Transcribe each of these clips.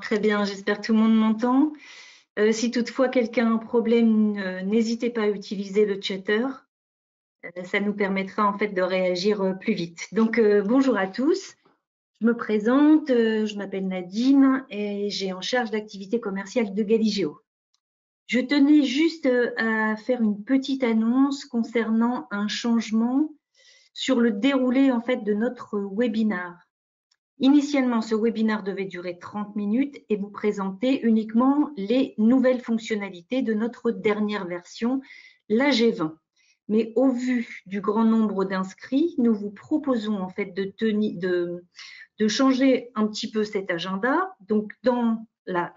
très bien, j'espère que tout le monde m'entend. Euh, si toutefois quelqu'un a un problème, n'hésitez pas à utiliser le chatter. Euh, ça nous permettra en fait de réagir euh, plus vite. Donc bonjour à tous. Je me présente, je m'appelle Nadine et j'ai en charge l'activité commerciale de Galigeo. Je tenais juste à faire une petite annonce concernant un changement sur le déroulé en fait de notre webinar. Initialement, ce webinaire devait durer 30 minutes et vous présenter uniquement les nouvelles fonctionnalités de notre dernière version, la G20. Mais au vu du grand nombre d'inscrits, nous vous proposons en fait de, changer un petit peu cet agenda. Donc, dans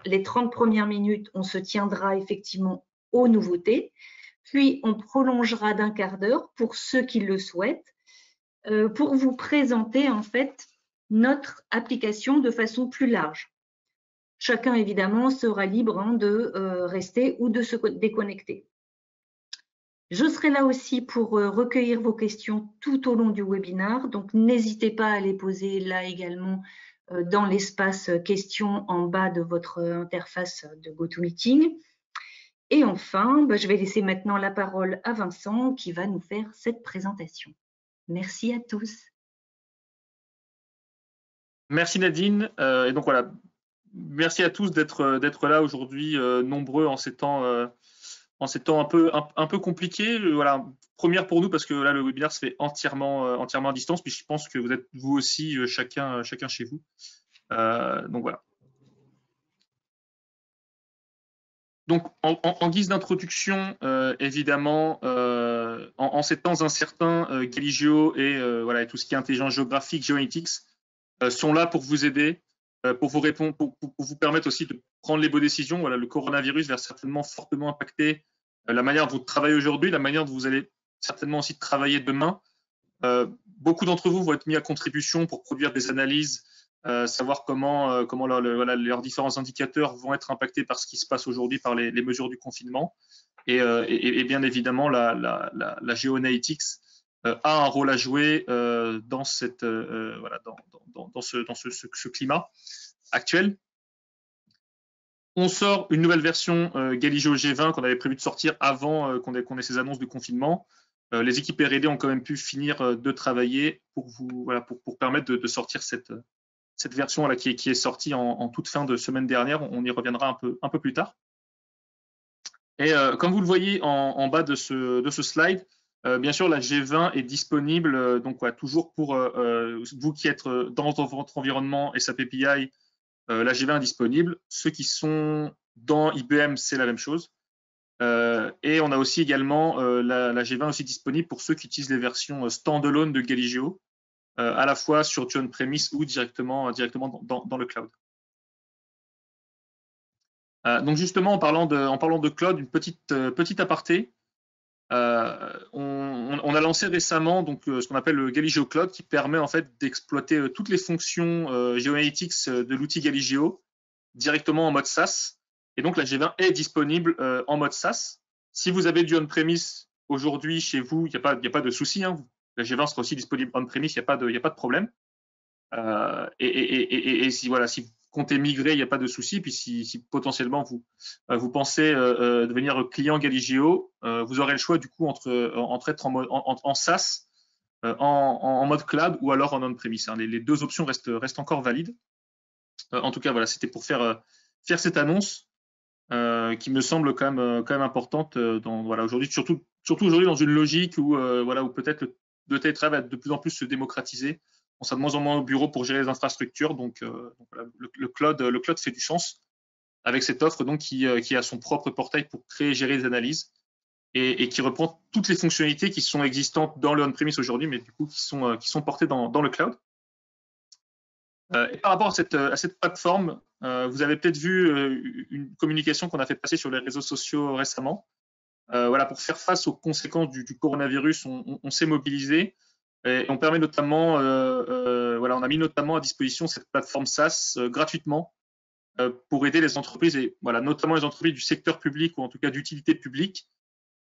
les 30 premières minutes, on se tiendra effectivement aux nouveautés. Puis, on prolongera d'un quart d'heure pour ceux qui le souhaitent, euh, pour vous présenter en fait notre application de façon plus large. Chacun, évidemment, sera libre hein, de euh, rester ou de se déconnecter. Je serai là aussi pour euh, recueillir vos questions tout au long du webinaire, donc n'hésitez pas à les poser là également euh, dans l'espace questions en bas de votre interface de GoToMeeting. Et enfin, bah, je vais laisser maintenant la parole à Vincent qui va nous faire cette présentation. Merci à tous. Merci Nadine. Euh, et donc voilà, merci à tous d'être euh, là aujourd'hui, euh, nombreux en ces temps un peu compliqués. Voilà, première pour nous parce que là le webinaire se fait entièrement entièrement à distance. Puis je pense que vous êtes vous aussi chacun chacun chez vous. donc voilà. Donc, en, guise d'introduction, évidemment, en, ces temps incertains, Galigio et tout ce qui est intelligence géographique, euh, sont là pour vous aider, euh, pour vous répondre, pour, vous permettre aussi de prendre les bonnes décisions. Voilà, le coronavirus va certainement fortement impacter euh, la manière dont vous travaillez aujourd'hui, la manière dont vous allez certainement aussi travailler demain. beaucoup d'entre vous vont être mis à contribution pour produire des analyses, savoir comment, comment voilà, leurs différents indicateurs vont être impactés par ce qui se passe aujourd'hui, par les, mesures du confinement. Et, et, bien évidemment, la, la, la, la euh, a un rôle à jouer euh, dans, cette, euh, voilà, dans, dans, ce, dans ce, ce, climat actuel. On sort une nouvelle version Galigio G20 qu'on avait prévu de sortir avant qu'on ait, ait, ces annonces de confinement. les équipes R&D ont quand même pu finir de travailler pour, vous, voilà, pour, pour permettre de, sortir cette, cette version là, qui, est, qui est sortie en, toute fin de semaine dernière. On y reviendra un peu, un peu plus tard. Et comme vous le voyez en, en bas de ce, de ce slide, euh, bien sûr, la G20 est disponible, euh, donc toujours pour euh, vous qui êtes dans votre environnement SAP API, la G20 est disponible. Ceux qui sont dans IBM, c'est la même chose. et on a aussi également la, G20 aussi disponible pour ceux qui utilisent les versions standalone de Galigio, à la fois sur John Premise ou directement, dans, le cloud. donc justement, en parlant de, en parlant de cloud, une petite, petite aparté. Euh, on, a lancé récemment donc euh, ce qu'on appelle le Galigio Cloud qui permet en fait d'exploiter euh, toutes les fonctions géoanalytics de l'outil Galigio directement en mode SaaS. Et donc la G20 est disponible en mode SaaS. Si vous avez du on-premise aujourd'hui chez vous, il n'y a, pas, a pas de souci. Hein. La G20 sera aussi disponible on-premise, il n'y a, pas de, a pas de problème. et, et, et, et, si, voilà, si comptez migrer, il n'y a pas de souci. Puis si, potentiellement vous, euh, pensez euh, euh, devenir client Galigio, vous aurez le choix du coup entre, entre être en, mode, SaaS, en, mode cloud ou alors en on-premise. Hein. Les, les, deux options restent, restent encore valides. en tout cas, voilà, c'était pour faire, faire cette annonce qui me semble quand même, quand même importante dans, voilà, aujourd'hui, surtout, surtout aujourd'hui dans une logique où, voilà, où peut-être le, le télétravail va de plus en plus se démocratiser on sera de moins en moins au bureau pour gérer les infrastructures. Donc, euh, le, cloud, le cloud fait du sens avec cette offre donc qui, euh, a son propre portail pour créer et gérer des analyses et, qui reprend toutes les fonctionnalités qui sont existantes dans le on-premise aujourd'hui, mais du coup qui sont, euh, portées dans, le cloud. et par rapport à cette, plateforme, vous avez peut-être vu une communication qu'on a fait passer sur les réseaux sociaux récemment. voilà, pour faire face aux conséquences du, coronavirus, on, on s'est mobilisé et on permet notamment, euh, euh, voilà, on a mis notamment à disposition cette plateforme SaaS euh, gratuitement pour aider les entreprises et voilà, notamment les entreprises du secteur public ou en tout cas d'utilité publique.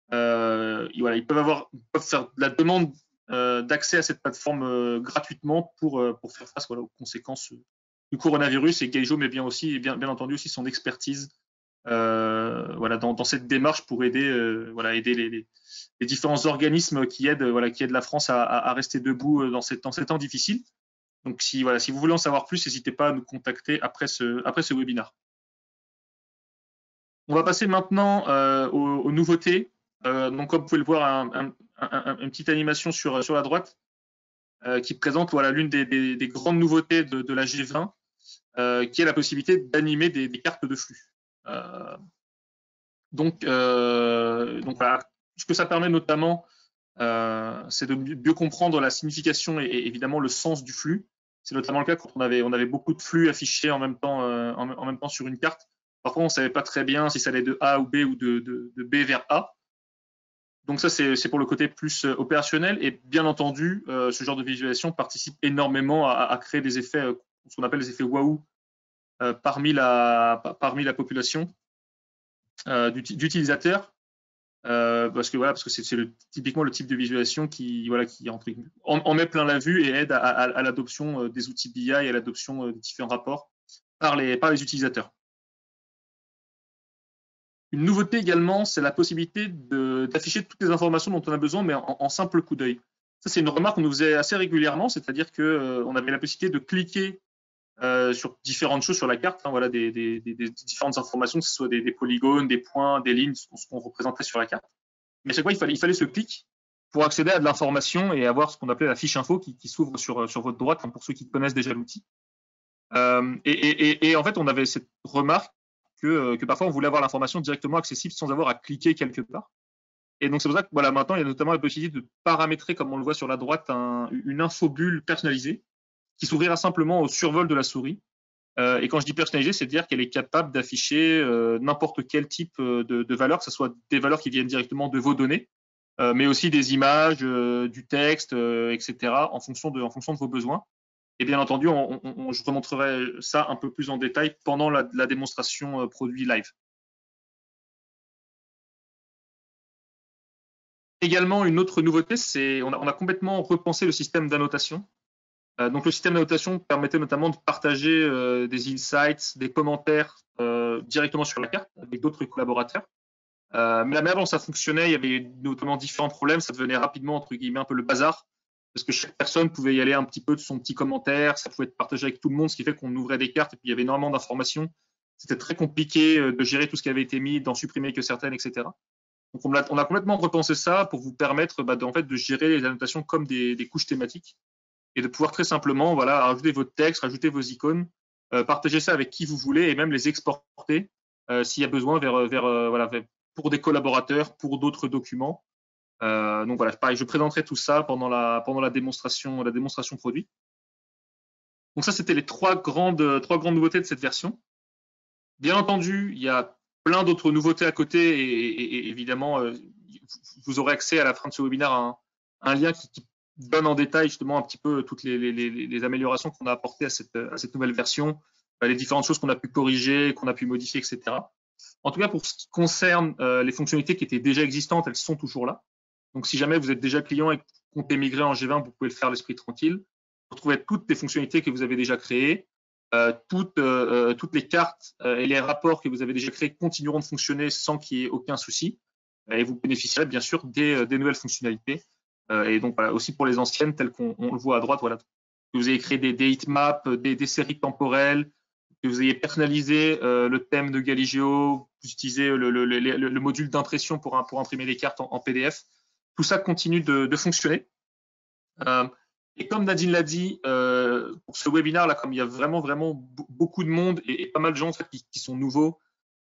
voilà, ils peuvent avoir, peuvent faire la demande d'accès à cette plateforme gratuitement pour, pour faire face voilà, aux conséquences du coronavirus et Geijo met bien aussi, bien entendu aussi son expertise voilà, dans, cette démarche pour aider, voilà, aider les, différents organismes qui aident, voilà, qui aident la France à, rester debout dans, cette, dans ces temps difficiles. Donc, si, voilà, si vous voulez en savoir plus, n'hésitez pas à nous contacter après ce, après ce webinaire. On va passer maintenant aux, nouveautés. donc, comme vous pouvez le voir, une petite animation sur, sur la droite qui présente voilà, l'une des, grandes nouveautés de, la G20, qui est la possibilité d'animer des, cartes de flux. Euh, donc, euh, donc voilà, ce que ça permet notamment, euh, c'est de mieux comprendre la signification et, évidemment le sens du flux. C'est notamment le cas quand on avait, beaucoup de flux affichés en même temps, sur une carte. Parfois, on ne savait pas très bien si ça allait de A ou B ou de, B vers A. Donc ça, c'est pour le côté plus opérationnel. Et bien entendu, ce genre de visualisation participe énormément à, à créer des effets, ce qu'on appelle les effets waouh parmi, la, parmi la population euh, d'utilisateurs. Euh, parce que voilà, parce que c'est typiquement le type de visualisation qui voilà qui en, en, met plein la vue et aide à, l'adoption des outils BI et à l'adoption des différents rapports par les par les utilisateurs. Une nouveauté également, c'est la possibilité d'afficher toutes les informations dont on a besoin, mais en, simple coup d'œil. Ça, c'est une remarque qu'on nous faisait assez régulièrement, c'est-à-dire qu'on on avait la possibilité de cliquer euh, sur différentes choses sur la carte, hein, voilà, des, des, des, différentes informations, que ce soit des, polygones, des points, des lignes, ce qu'on représentait sur la carte. Mais chaque fois, il fallait, il fallait ce clic pour accéder à de l'information et avoir ce qu'on appelait la fiche info qui, qui s'ouvre sur, sur votre droite, hein, pour ceux qui connaissent déjà l'outil. Euh, et, et, et, en fait, on avait cette remarque que, euh, que parfois on voulait avoir l'information directement accessible sans avoir à cliquer quelque part. Et donc c'est pour ça que voilà, maintenant il y a notamment la possibilité de paramétrer, comme on le voit sur la droite, un, une infobulle personnalisée qui s'ouvrira simplement au survol de la souris. Euh, et quand je dis personnalisé, c'est dire qu'elle est capable d'afficher euh, n'importe quel type euh, de, valeurs, que ce soit des valeurs qui viennent directement de vos données, mais aussi des images, du texte, etc., en fonction, de, vos besoins. Et bien entendu, je remontrerai ça un peu plus en détail pendant la, démonstration produit live. Également, une autre nouveauté, c'est on, on a complètement repensé le système d'annotation. Euh, donc le système d'annotation permettait notamment de partager euh, des insights, des commentaires euh, directement sur la carte avec d'autres collaborateurs. mais la manière dont ça fonctionnait, il y avait notamment différents problèmes. Ça devenait rapidement entre guillemets un peu le bazar parce que chaque personne pouvait y aller un petit peu de son petit commentaire. Ça pouvait être partagé avec tout le monde, ce qui fait qu'on ouvrait des cartes et puis il y avait énormément d'informations. C'était très compliqué de gérer tout ce qui avait été mis, d'en supprimer que certaines, etc. Donc on a, complètement repensé ça pour vous permettre bah, de, en fait, de gérer les annotations comme des couches thématiques et de pouvoir très simplement voilà, rajouter votre texte, rajouter vos icônes, euh, partager ça avec qui vous voulez et même les exporter euh, s'il y a besoin euh, pour des collaborateurs, pour d'autres documents. donc voilà, pareil, je présenterai tout ça pendant la, pendant la démonstration, la démonstration produit. Donc ça, c'était les trois grandes, trois grandes nouveautés de cette version. Bien entendu, il y a plein d'autres nouveautés à côté et, évidemment, vous aurez accès à la fin de ce webinaire à un, lien qui, qui, donne en détail justement un petit peu toutes les, les, les améliorations qu'on a apportées à cette, à cette nouvelle version, euh, les différentes choses qu'on a pu corriger, qu'on a pu modifier, etc. En tout cas, pour ce qui concerne euh, les fonctionnalités qui étaient déjà existantes, elles sont toujours là. Donc, si jamais vous êtes déjà client et comptez migrer en G20, vous pouvez le faire l'esprit tranquille. Vous retrouvez toutes les fonctionnalités que vous avez déjà créées. Euh, toutes, euh, toutes les cartes et les rapports que vous avez déjà créés continueront de fonctionner sans qu'il y ait aucun souci. Et vous bénéficierez bien sûr des, des nouvelles fonctionnalités euh, et donc aussi pour les anciennes, telles qu'on le voit à droite, que vous ayez créé des, des heatmaps, des, séries temporelles, que vous ayez personnalisé euh, le thème de Galigio, vous utilisez le, le, le, le module d'impression pour, imprimer des cartes en, PDF. Tout ça continue de, fonctionner. Euh, et comme Nadine l'a dit, euh, pour ce webinaire là, comme il y a vraiment vraiment beaucoup de monde et, pas mal de gens qui, sont nouveaux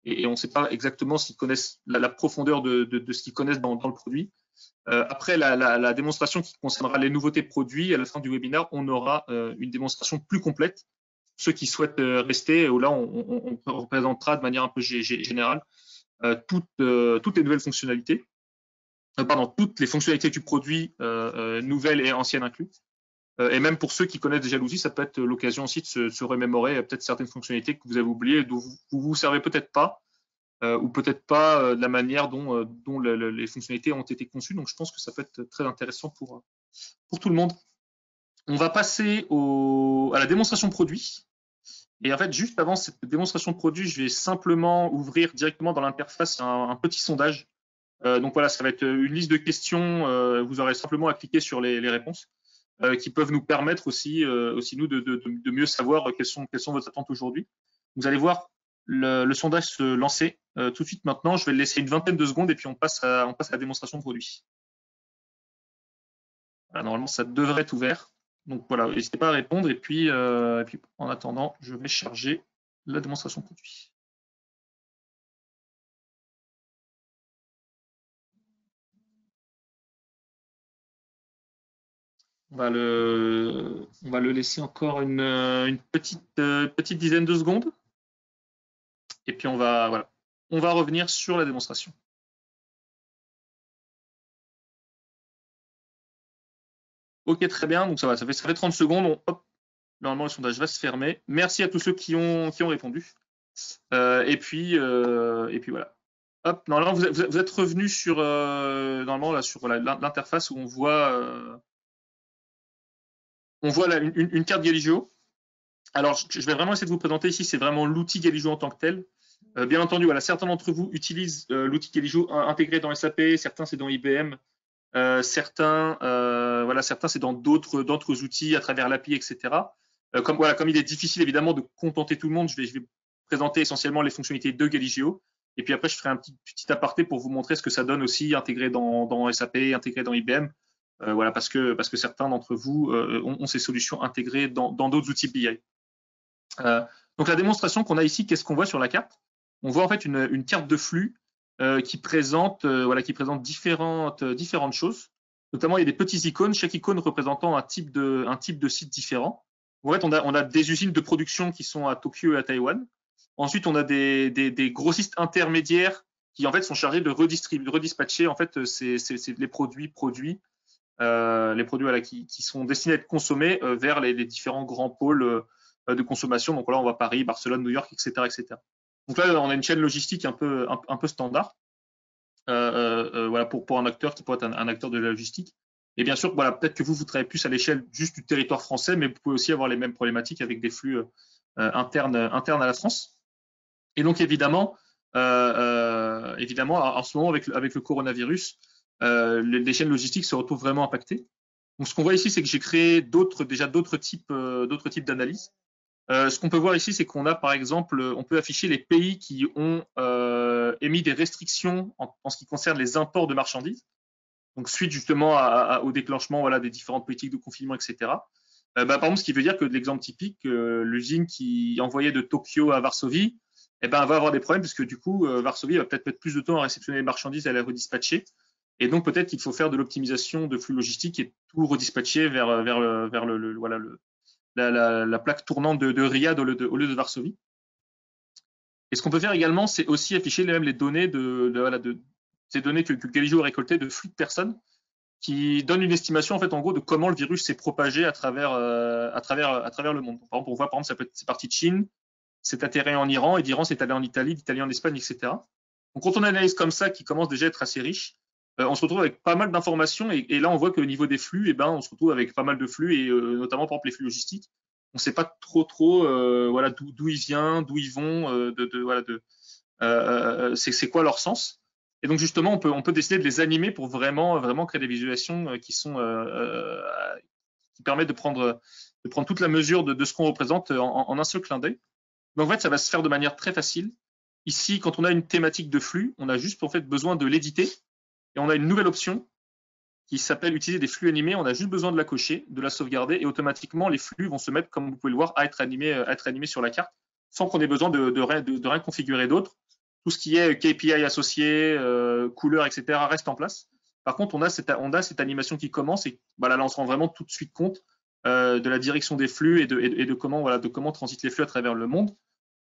et, on ne sait pas exactement s'ils connaissent la, profondeur de, ce qu'ils connaissent dans, le produit, euh, après la, démonstration qui concernera les nouveautés produits, à la fin du webinaire, on aura euh, une démonstration plus complète. Ceux qui souhaitent euh, rester, là, on, représentera de manière un peu générale toutes, les nouvelles fonctionnalités, pardon, toutes les fonctionnalités du produit, nouvelles et anciennes incluses. et même pour ceux qui connaissent déjà l'outil, ça peut être l'occasion aussi de se, se remémorer peut-être certaines fonctionnalités que vous avez oubliées, dont vous vous, vous servez peut-être pas, euh, ou peut-être pas euh, de la manière dont, euh, dont le, le, les fonctionnalités ont été conçues. Donc, je pense que ça peut être très intéressant pour, pour tout le monde. On va passer au, à la démonstration produit. Et en fait, juste avant cette démonstration de produit, je vais simplement ouvrir directement dans l'interface un, petit sondage. Euh, donc voilà, ça va être une liste de questions. Euh, vous aurez simplement à cliquer sur les, réponses euh, qui peuvent nous permettre aussi, aussi nous, de, mieux savoir quelles sont, quelles sont vos attentes aujourd'hui. Vous allez voir le, sondage se lancer tout de suite maintenant. Je vais le laisser une vingtaine de secondes et puis on passe à, la démonstration de produit. normalement, ça devrait être ouvert. Donc voilà, n'hésitez pas à répondre. Et puis, euh, en attendant, je vais charger la démonstration produit. On va le, laisser encore une, euh, petite dizaine de secondes. Et puis on va, voilà, on va revenir sur la démonstration. Ok, très bien. Donc ça va, ça fait, ça fait 30 secondes. hop, normalement, le sondage va se fermer. Merci à tous ceux qui ont, qui ont répondu. Euh, et, puis, euh, et puis voilà. Hop, normalement, vous, vous êtes revenu sur, euh, normalement, là, sur l'interface où on voit, on voit une, carte Galigio. Alors, je vais vraiment essayer de vous présenter ici, c'est vraiment l'outil Galigio en tant que tel. Bien entendu, voilà, certains d'entre vous utilisent l'outil Galigio intégré dans SAP, certains c'est dans IBM, euh, certains, euh, voilà, certains c'est dans d'autres outils à travers l'API, etc. Euh, comme voilà, comme il est difficile évidemment de contenter tout le monde, je vais, présenter essentiellement les fonctionnalités de Galigio. Et puis après, je ferai un petit, aparté pour vous montrer ce que ça donne aussi intégré dans, SAP, intégré dans IBM. Euh, voilà, parce que, parce que certains d'entre vous euh, ont, ont, ces solutions intégrées dans d'autres outils BI. Euh, donc la démonstration qu'on a ici, qu'est-ce qu'on voit sur la carte? On voit en fait une, carte de flux euh, qui présente euh, euh, différentes choses. Notamment, il y a des petits icônes, chaque icône représentant un type de site différent. En fait, on a des usines de production qui sont à Tokyo et à Taïwan. Ensuite, on a des, grossistes intermédiaires qui en fait sont chargés de redispatcher en fait les produits produits les produits qui, sont destinés à être consommés vers les, les, différents grands pôles de consommation. Donc là, on voit Paris, Barcelone, New York, etc., etc. Donc là, on a une chaîne logistique un peu, standard euh, euh, euh, voilà, pour, un acteur qui pourrait être un, acteur de la logistique. Et bien sûr, voilà, peut-être que vous, vous travaillez plus à l'échelle juste du territoire français, mais vous pouvez aussi avoir les mêmes problématiques avec des flux internes, à la France. Et donc, évidemment, évidemment, en ce moment, avec, le coronavirus, les, chaînes logistiques se retrouvent vraiment impactées. Donc, ce qu'on voit ici, c'est que j'ai créé déjà d'autres types d'analyses. Euh, ce qu'on peut voir ici, c'est qu'on a par exemple, on peut afficher les pays qui ont euh, émis des restrictions en, ce qui concerne les imports de marchandises. Donc suite justement au déclenchement des différentes politiques de confinement, etc. Euh, bah, par exemple, ce qui veut dire que l'exemple typique, l'usine qui envoyait de Tokyo à Varsovie, eh ben, va avoir des problèmes puisque du coup, Varsovie va peut-être mettre plus de temps à réceptionner les marchandises et à les redispatcher. Et donc peut-être qu'il faut faire de l'optimisation de flux logistiques et tout redispatcher vers, le, la, plaque tournante de, Riyad au lieu de, de, Varsovie. Et ce qu'on peut faire également, c'est aussi afficher les, mêmes les données de, de, ces données que, que a récoltées de flux de personnes qui donnent une estimation en fait en gros de comment le virus s'est propagé à travers, euh, à, travers, à travers le monde. Par exemple, on voit par exemple, ça peut c'est parti de Chine, c'est atterri en Iran, et d'Iran c'est allé en Italie, d'Italie en Espagne, etc. Donc quand on analyse comme ça, qui commence déjà à être assez riche, on se retrouve avec pas mal d'informations et, là on voit qu'au niveau des flux, eh ben, on se retrouve avec pas mal de flux et euh, notamment par exemple les flux logistiques. On ne sait pas trop trop euh, voilà d'où ils viennent, d'où ils vont, de, voilà de c'est quoi leur sens. Et donc justement on peut on peut décider de les animer pour vraiment vraiment créer des visualisations qui sont qui permettent de prendre de prendre toute la mesure de, ce qu'on représente en, en, un seul clin d'œil. Donc en fait ça va se faire de manière très facile. Ici, quand on a une thématique de flux, on a juste en fait besoin de l'éditer et on a une nouvelle option qui s'appelle utiliser des flux animés. On a juste besoin de la cocher, de la sauvegarder et automatiquement les flux vont se mettre, comme vous pouvez le voir, à être animés, animés sur la carte sans qu'on ait besoin de, rien, configurer d'autre. Tout ce qui est KPI associé, euh, couleur, etc. reste en place. Par contre, on a cette, animation qui commence et là, on se rend vraiment tout de suite compte euh, de la direction des flux et de, comment, comment transitent les flux à travers le monde.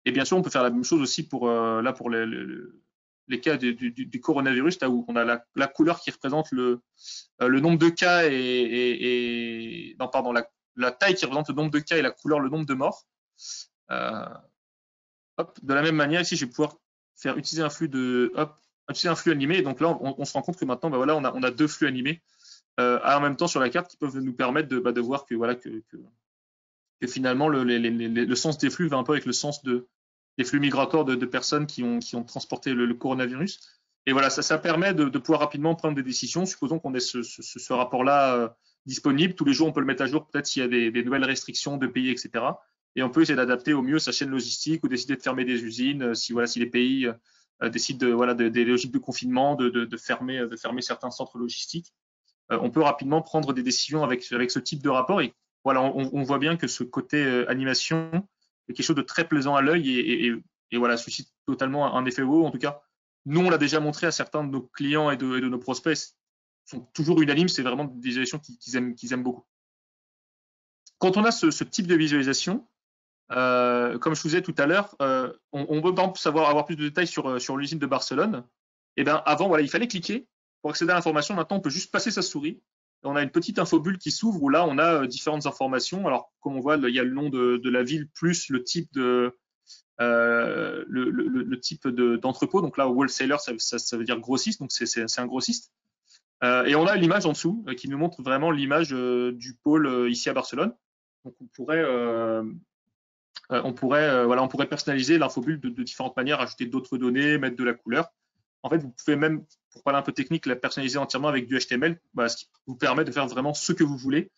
Et bien sûr, on peut faire la même chose aussi pour, euh, là, pour les cas du, coronavirus, là où on a la, couleur qui représente le, euh, le nombre de cas et, non, pardon, la, taille qui représente le nombre de cas et la couleur le nombre de morts. Euh, hop, de la même manière, ici, je vais pouvoir faire utiliser un flux de, hop, utiliser un flux animé. Et donc là, on, se rend compte que maintenant, bah voilà, on a, deux flux animés euh, en même temps sur la carte qui peuvent nous permettre de, bah, voir que voilà que, que, que finalement le, sens des flux va un peu avec le sens de, des flux migratoires de, personnes qui ont, qui ont transporté le, coronavirus. Et voilà, ça, ça permet de, pouvoir rapidement prendre des décisions. Supposons qu'on ait ce, ce, rapport-là euh, disponible. Tous les jours, on peut le mettre à jour, peut-être s'il y a des, des, nouvelles restrictions de pays, etc. Et on peut essayer d'adapter au mieux sa chaîne logistique ou décider de fermer des usines euh, si, voilà, si les pays euh, décident de, voilà, des logiques de confinement, de, de, fermer, de fermer certains centres logistiques. on peut rapidement prendre des décisions avec, avec ce type de rapport. Et voilà, on, on voit bien que ce côté animation quelque chose de très plaisant à l'œil et, voilà, suscite totalement un effet wow. En tout cas, nous, on l'a déjà montré à certains de nos clients et de, nos prospects, sont toujours unanimes, c'est vraiment des visualisations qu'ils aiment, beaucoup. Quand on a ce, type de visualisation, euh, comme je vous disais tout à l'heure, euh, on, veut par exemple savoir avoir plus de détails sur, euh, l'usine de Barcelone. Et eh bien avant, il fallait cliquer pour accéder à l'information. Maintenant, on peut juste passer sa souris. On a une petite infobulle qui s'ouvre où là, on a différentes informations. Alors, comme on voit, il y a le nom de, la ville plus le type de, euh, le, type d'entrepôt. donc là, wholesaler, ça, ça, veut dire grossiste, donc c'est un grossiste. Euh, et on a l'image en dessous euh, qui nous montre vraiment l'image du pôle ici à Barcelone. Donc on pourrait, on pourrait, voilà, on pourrait personnaliser l'infobulle de, différentes manières, ajouter d'autres données, mettre de la couleur. En fait, vous pouvez même, pour parler un peu technique, la personnaliser entièrement avec du HTML, bah, ce qui vous permet de faire vraiment ce que vous voulez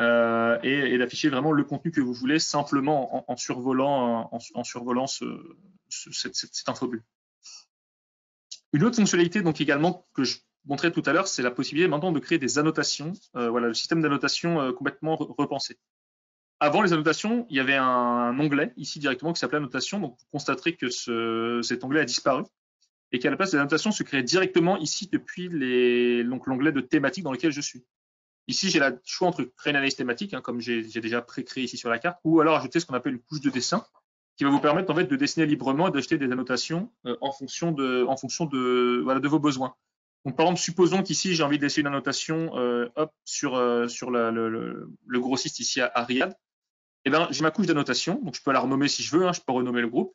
euh, et, d'afficher vraiment le contenu que vous voulez simplement en, survolant, en, cette, infobulle. Une autre fonctionnalité donc également que je montrais tout à l'heure, c'est la possibilité maintenant de créer des annotations. Euh, voilà, le système d'annotation euh, complètement repensé. Avant les annotations, il y avait un, onglet ici directement qui s'appelait annotation. Donc vous constaterez que ce, cet onglet a disparu et qu'à la place des annotations se crée directement ici depuis l'onglet de thématique dans lequel je suis. Ici, j'ai le choix entre créer une analyse thématique, hein, comme j'ai déjà pré-créé ici sur la carte, ou alors ajouter ce qu'on appelle une couche de dessin, qui va vous permettre en fait de dessiner librement et d'acheter des annotations euh, en fonction de, vos besoins. Donc, par exemple, supposons qu'ici j'ai envie de laisser une annotation euh, sur, euh, le, grossiste ici à, Riyad. Eh ben, j'ai ma couche d'annotation, donc je peux la renommer si je veux, hein, je peux renommer le groupe.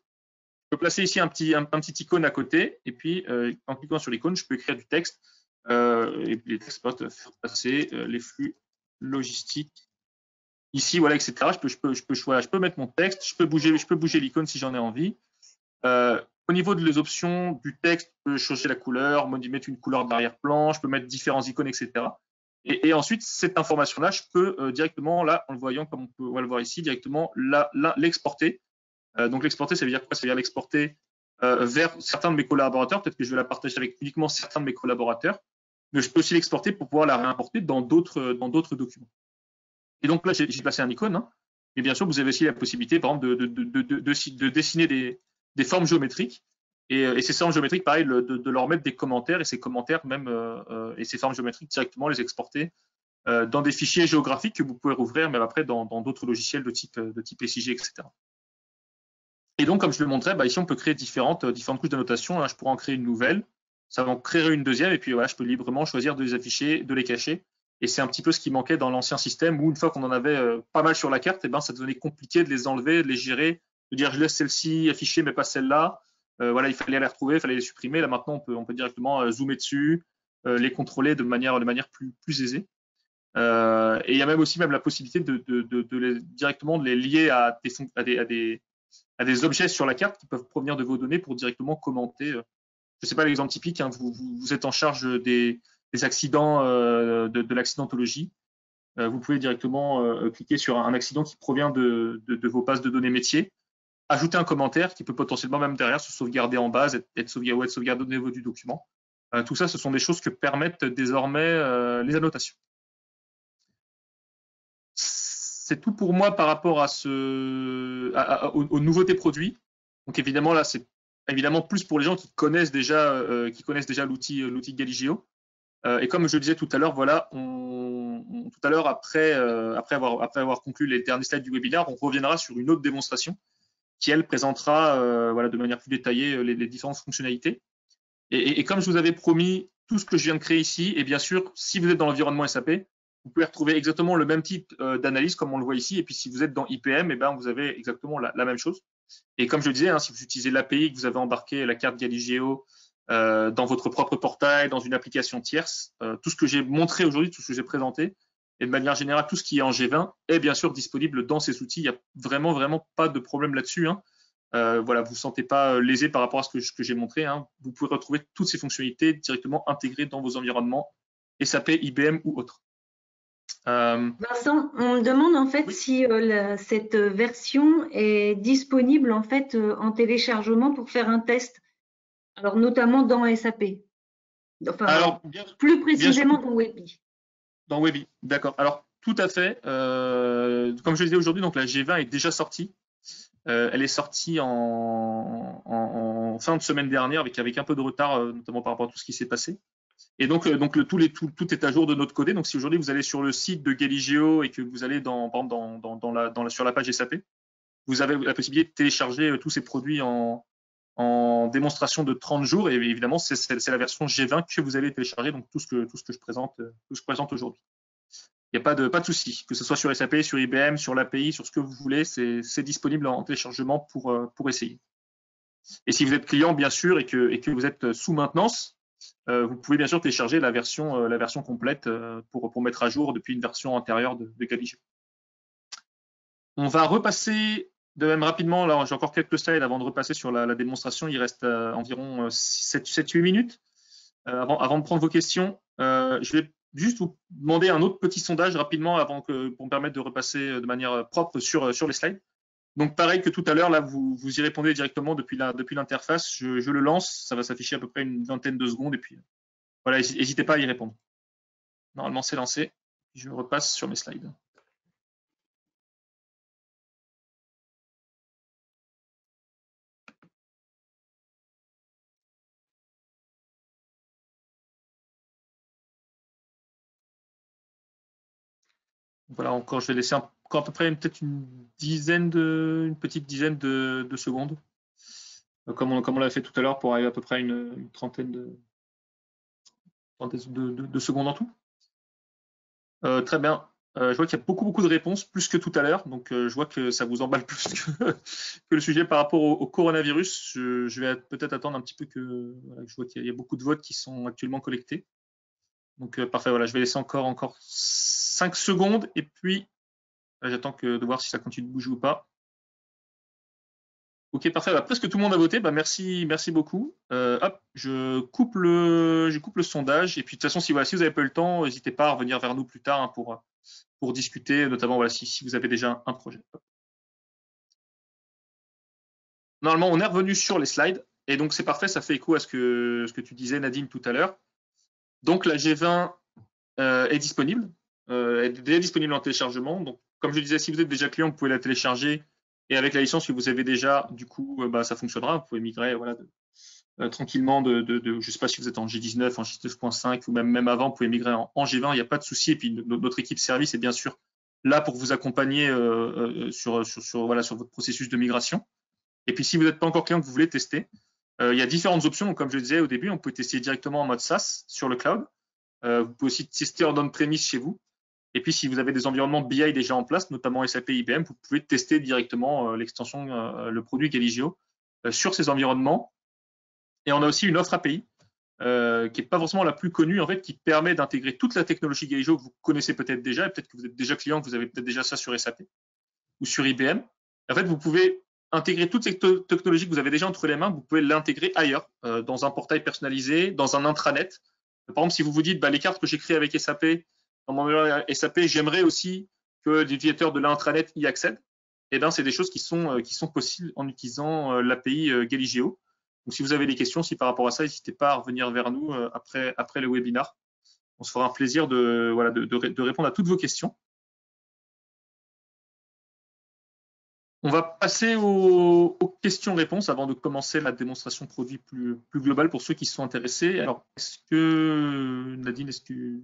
Je peux placer ici un petit, icône à côté, et puis en cliquant sur l'icône, je peux écrire du texte euh, et les textes faire passer euh, les flux logistiques ici, voilà, etc. Je peux, je peux, je peux, je peux mettre mon texte, je peux bouger, je peux bouger l'icône si j'en ai envie. Euh, au niveau des options du texte, je peux changer la couleur, mettre une couleur d'arrière-plan, je peux mettre différents icônes, etc. Et, ensuite, cette information-là, je peux directement, là, en le voyant comme on peut le voir ici, directement l'exporter. Donc l'exporter, ça veut dire quoi? Ça veut dire l'exporter vers certains de mes collaborateurs. Peut-être que je vais la partager avec uniquement certains de mes collaborateurs mais je peux aussi l'exporter pour pouvoir la réimporter dans d'autres dans d'autres documents. Et donc là, j'ai placé un icône. Hein. Et bien sûr, vous avez aussi la possibilité, par exemple, de, de, de, de dessiner des, des, formes géométriques. Et, et, ces formes géométriques, pareil, de, leur mettre des commentaires et ces commentaires même euh, euh, et ces formes géométriques directement les exporter euh, dans des fichiers géographiques que vous pouvez rouvrir, mais après dans d'autres logiciels de type de type SIG, etc. Et donc, comme je le montrais, bah, ici on peut créer différentes différentes couches d'annotation. je pourrais en créer une nouvelle ça va en créer une deuxième et puis voilà, je peux librement choisir de les afficher, de les cacher. Et c'est un petit peu ce qui manquait dans l'ancien système où une fois qu'on en avait euh, pas mal sur la carte, eh ben, ça devenait compliqué de les enlever, de les gérer, de dire je laisse celle-ci affichée mais pas celle-là. Euh, voilà, il fallait les retrouver, il fallait les supprimer. Là maintenant, on peut, on peut directement euh, zoomer dessus, les contrôler de manière, de manière plus, plus aisée. et il y a même aussi même la possibilité de, de, de, de les, directement de les lier à, des, à, des, à des objets sur la carte qui peuvent provenir de vos données pour directement commenter je ne sais pas l'exemple typique, hein, vous, êtes en charge des, accidents euh, de, de l'accidentologie. Euh, vous pouvez directement euh, cliquer sur un accident qui provient de, vos bases de données métiers, ajouter un commentaire qui peut potentiellement même derrière se sauvegarder en base, être, être sauvegardé au niveau du document. tout ça, ce sont des choses que permettent désormais les annotations. C'est tout pour moi par rapport aux, nouveautés produits. Donc évidemment là, c'est évidemment plus pour les gens qui connaissent déjà, euh, l'outil, euh, l'outil Galigio. Euh, et comme je le disais tout à l'heure, voilà, tout à l'heure après, avoir, conclu les derniers slides du webinaire, on reviendra sur une autre démonstration qui elle présentera, de manière plus détaillée les, différentes fonctionnalités. Et, comme je vous avais promis, tout ce que je viens de créer ici, et bien sûr, si vous êtes dans l'environnement SAP, vous pouvez retrouver exactement le même type d'analyse comme on le voit ici. Et puis si vous êtes dans IPM, et ben vous avez exactement la, même chose. Et comme je le disais, hein, si vous utilisez l'API, que vous avez embarqué la carte Galigeo euh, dans votre propre portail, dans une application tierce, euh, tout ce que j'ai montré aujourd'hui, tout ce que j'ai présenté, Et de manière générale, tout ce qui est en G20 est bien sûr disponible dans ces outils. Il n'y a vraiment, vraiment pas de problème là-dessus. Hein. Euh, voilà, vous ne vous sentez pas lésé par rapport à ce que, j'ai montré. Hein. Vous pouvez retrouver toutes ces fonctionnalités directement intégrées dans vos environnements SAP, IBM ou autres. Euh, Vincent, on me demande en fait si euh, cette version est disponible en fait en téléchargement pour faire un test. Alors notamment dans SAP. Enfin, plus précisément dans Webi. Dans Webi, d'accord. Alors tout à fait. comme je le disais aujourd'hui, donc la G20 est déjà sortie. Euh, elle est sortie en, fin de semaine dernière avec, avec un peu de retard, euh, notamment par rapport à tout ce qui s'est passé. Et donc, euh, donc le, tout, les, tout, est à jour de notre côté. Donc, si aujourd'hui vous allez sur le site de Galigeo et que vous allez dans, dans, dans, dans la, la, sur la page SAP, vous avez la possibilité de télécharger tous ces produits en, en démonstration de 30 jours. Et évidemment, c'est la version G20 que vous allez télécharger. Donc, tout ce que, tout ce que je présente, je présente aujourd'hui. Il n'y a pas de, pas de souci, que ce soit sur SAP, sur IBM, sur l'API, sur ce que vous voulez, c'est disponible en téléchargement pour, euh, pour essayer. Et si vous êtes client, bien sûr, et que, et que vous êtes sous maintenance, euh, vous pouvez bien sûr télécharger la version, euh, la version complète pour, pour mettre à jour depuis une version antérieure de, de On va repasser de même rapidement, là j'ai encore quelques slides avant de repasser sur la, démonstration, il reste environ 7-8 minutes. avant, avant de prendre vos questions, je vais juste vous demander un autre petit sondage rapidement avant que, pour me permettre de repasser de manière propre sur, sur les slides. Donc pareil que tout à l'heure, là vous, vous y répondez directement depuis la, depuis l'interface. Je, je, le lance, ça va s'afficher à peu près une vingtaine de secondes et puis voilà, n'hésitez pas à y répondre. Normalement c'est lancé. Je repasse sur mes slides. Voilà, encore, je vais laisser encore à peu près peut-être une dizaine de, une petite dizaine de, secondes, euh, comme on, comme l'a fait tout à l'heure pour arriver à peu près à une, trentaine de, de, secondes en tout. Euh, très bien. Euh, je vois qu'il y a beaucoup, beaucoup de réponses, plus que tout à l'heure. Donc, je vois que ça vous emballe plus que, le sujet par rapport au, coronavirus. Je, vais peut-être attendre un petit peu que. je vois qu'il y, a beaucoup de votes qui sont actuellement collectés. Donc, parfait. Voilà, je vais laisser encore, encore 5 secondes et puis j'attends que de voir si ça continue de bouger ou pas. Ok, parfait. Bah, presque tout le monde a voté. Bah, merci, merci beaucoup. Euh, hop, je coupe le, sondage. Et puis de toute façon, si, vous n'avez pas le temps, n'hésitez pas à revenir vers nous plus tard hein, pour, discuter, notamment si vous avez déjà un projet. Normalement, on est revenu sur les slides. Et donc, c'est parfait. Ça fait écho à ce que, ce que tu disais, Nadine, tout à l'heure. Donc, la G20 euh, est disponible. Euh, est déjà disponible en téléchargement. Donc, comme je disais, si vous êtes déjà client, vous pouvez la télécharger. Et avec la licence que vous avez déjà, du coup, euh, bah, ça fonctionnera. Vous pouvez migrer voilà, euh, tranquillement de, je ne sais pas si vous êtes en G19, en G9.5 ou même, avant, vous pouvez migrer en, G20, il n'y a pas de souci. Et puis notre équipe service est bien sûr là pour vous accompagner sur, sur, sur, voilà, votre processus de migration. Et puis si vous n'êtes pas encore client que vous voulez tester, il y a différentes options. comme je le disais au début, on peut tester directement en mode SaaS sur le cloud. vous pouvez aussi tester en on-premise chez vous. Et puis, si vous avez des environnements BI déjà en place, notamment SAP IBM, vous pouvez tester directement euh, l'extension, euh, le produit Galigio euh, sur ces environnements. Et on a aussi une offre API qui n'est pas forcément la plus connue, en fait, qui permet d'intégrer toute la technologie Galigio que vous connaissez peut-être déjà, et peut-être que vous êtes déjà client, que vous avez peut-être déjà ça sur SAP ou sur IBM. En fait, vous pouvez intégrer toute cette technologie que vous avez déjà entre les mains, vous pouvez l'intégrer ailleurs, dans un portail personnalisé, dans un intranet. Par exemple, si vous vous dites, bah, les cartes que j'écris avec SAP, dans mon SAP, j'aimerais aussi que les utilisateurs de l'intranet y accèdent. Et eh bien, c'est des choses qui sont, euh, possibles en utilisant euh, l'API euh, Galigeo. Donc, si vous avez des questions, si par rapport à ça, n'hésitez pas à revenir vers nous après, le webinar. On se fera un plaisir de, répondre à toutes vos questions. On va passer aux, aux questions-réponses avant de commencer la démonstration produit plus, plus globale pour ceux qui sont intéressés. Alors, est-ce que, Nadine, est-ce que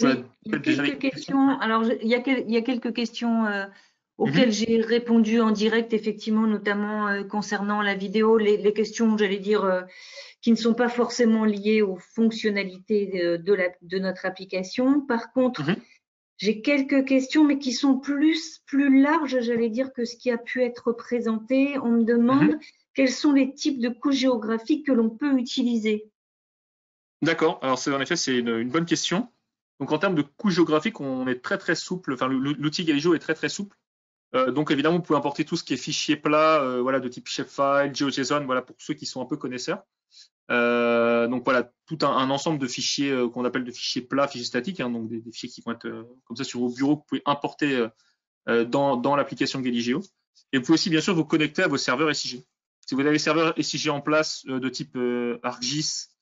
il y a quelques questions. Alors, il y a, il y a quelques questions euh, auxquelles j'ai répondu en direct, effectivement, notamment euh, concernant la vidéo. Les, questions, j'allais dire, euh, qui ne sont pas forcément liées aux fonctionnalités de, la, de notre application. Par contre, mhm. j'ai quelques questions, mais qui sont plus, plus larges, j'allais dire, que ce qui a pu être présenté. On me demande mhm. quels sont les types de couches géographiques que l'on peut utiliser. D'accord. Alors, c'est en effet, c'est une bonne question. Donc en termes de couche géographique, on est très très souple. Enfin, l'outil Galigio est très très souple. Euh, donc évidemment, vous pouvez importer tout ce qui est fichier plat, euh, voilà, de type shapefile, GeoJSON, voilà, pour ceux qui sont un peu connaisseurs. Euh, donc voilà, tout un, ensemble de fichiers qu'on appelle de fichiers plats, fichiers statiques, hein, donc des, fichiers qui vont être comme ça sur vos bureaux, que vous pouvez importer dans, dans l'application Galigeo. Et vous pouvez aussi bien sûr vous connecter à vos serveurs SIG. Si vous avez des serveurs SIG en place de type ArcGIS,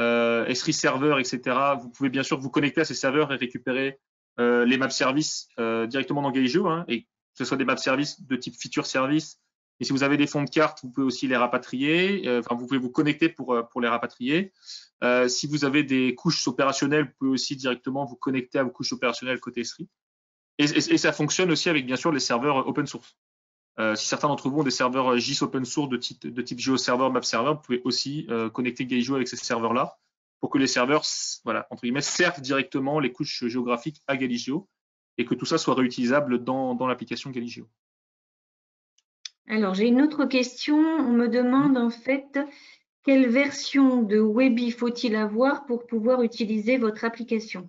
S3 Server, etc., vous pouvez bien sûr vous connecter à ces serveurs et récupérer les maps services directement dans Galigeo hein, et que ce soit des maps services de type feature service. Et si vous avez des fonds de cartes, vous pouvez aussi les rapatrier. Euh, enfin, vous pouvez vous connecter pour, euh, les rapatrier. Euh, si vous avez des couches opérationnelles, vous pouvez aussi directement vous connecter à vos couches opérationnelles côté SRI. Et, et, ça fonctionne aussi avec, bien sûr, les serveurs open source. Si certains d'entre vous ont des serveurs GIS open source de type, GeoServer, MapServer, vous pouvez aussi connecter Gaijou avec ces serveurs-là pour que les serveurs, servent directement les couches géographiques à Galigio et que tout ça soit réutilisable dans, l'application Galigio. Alors, j'ai une autre question. On me demande en fait quelle version de Webi faut-il avoir pour pouvoir utiliser votre application?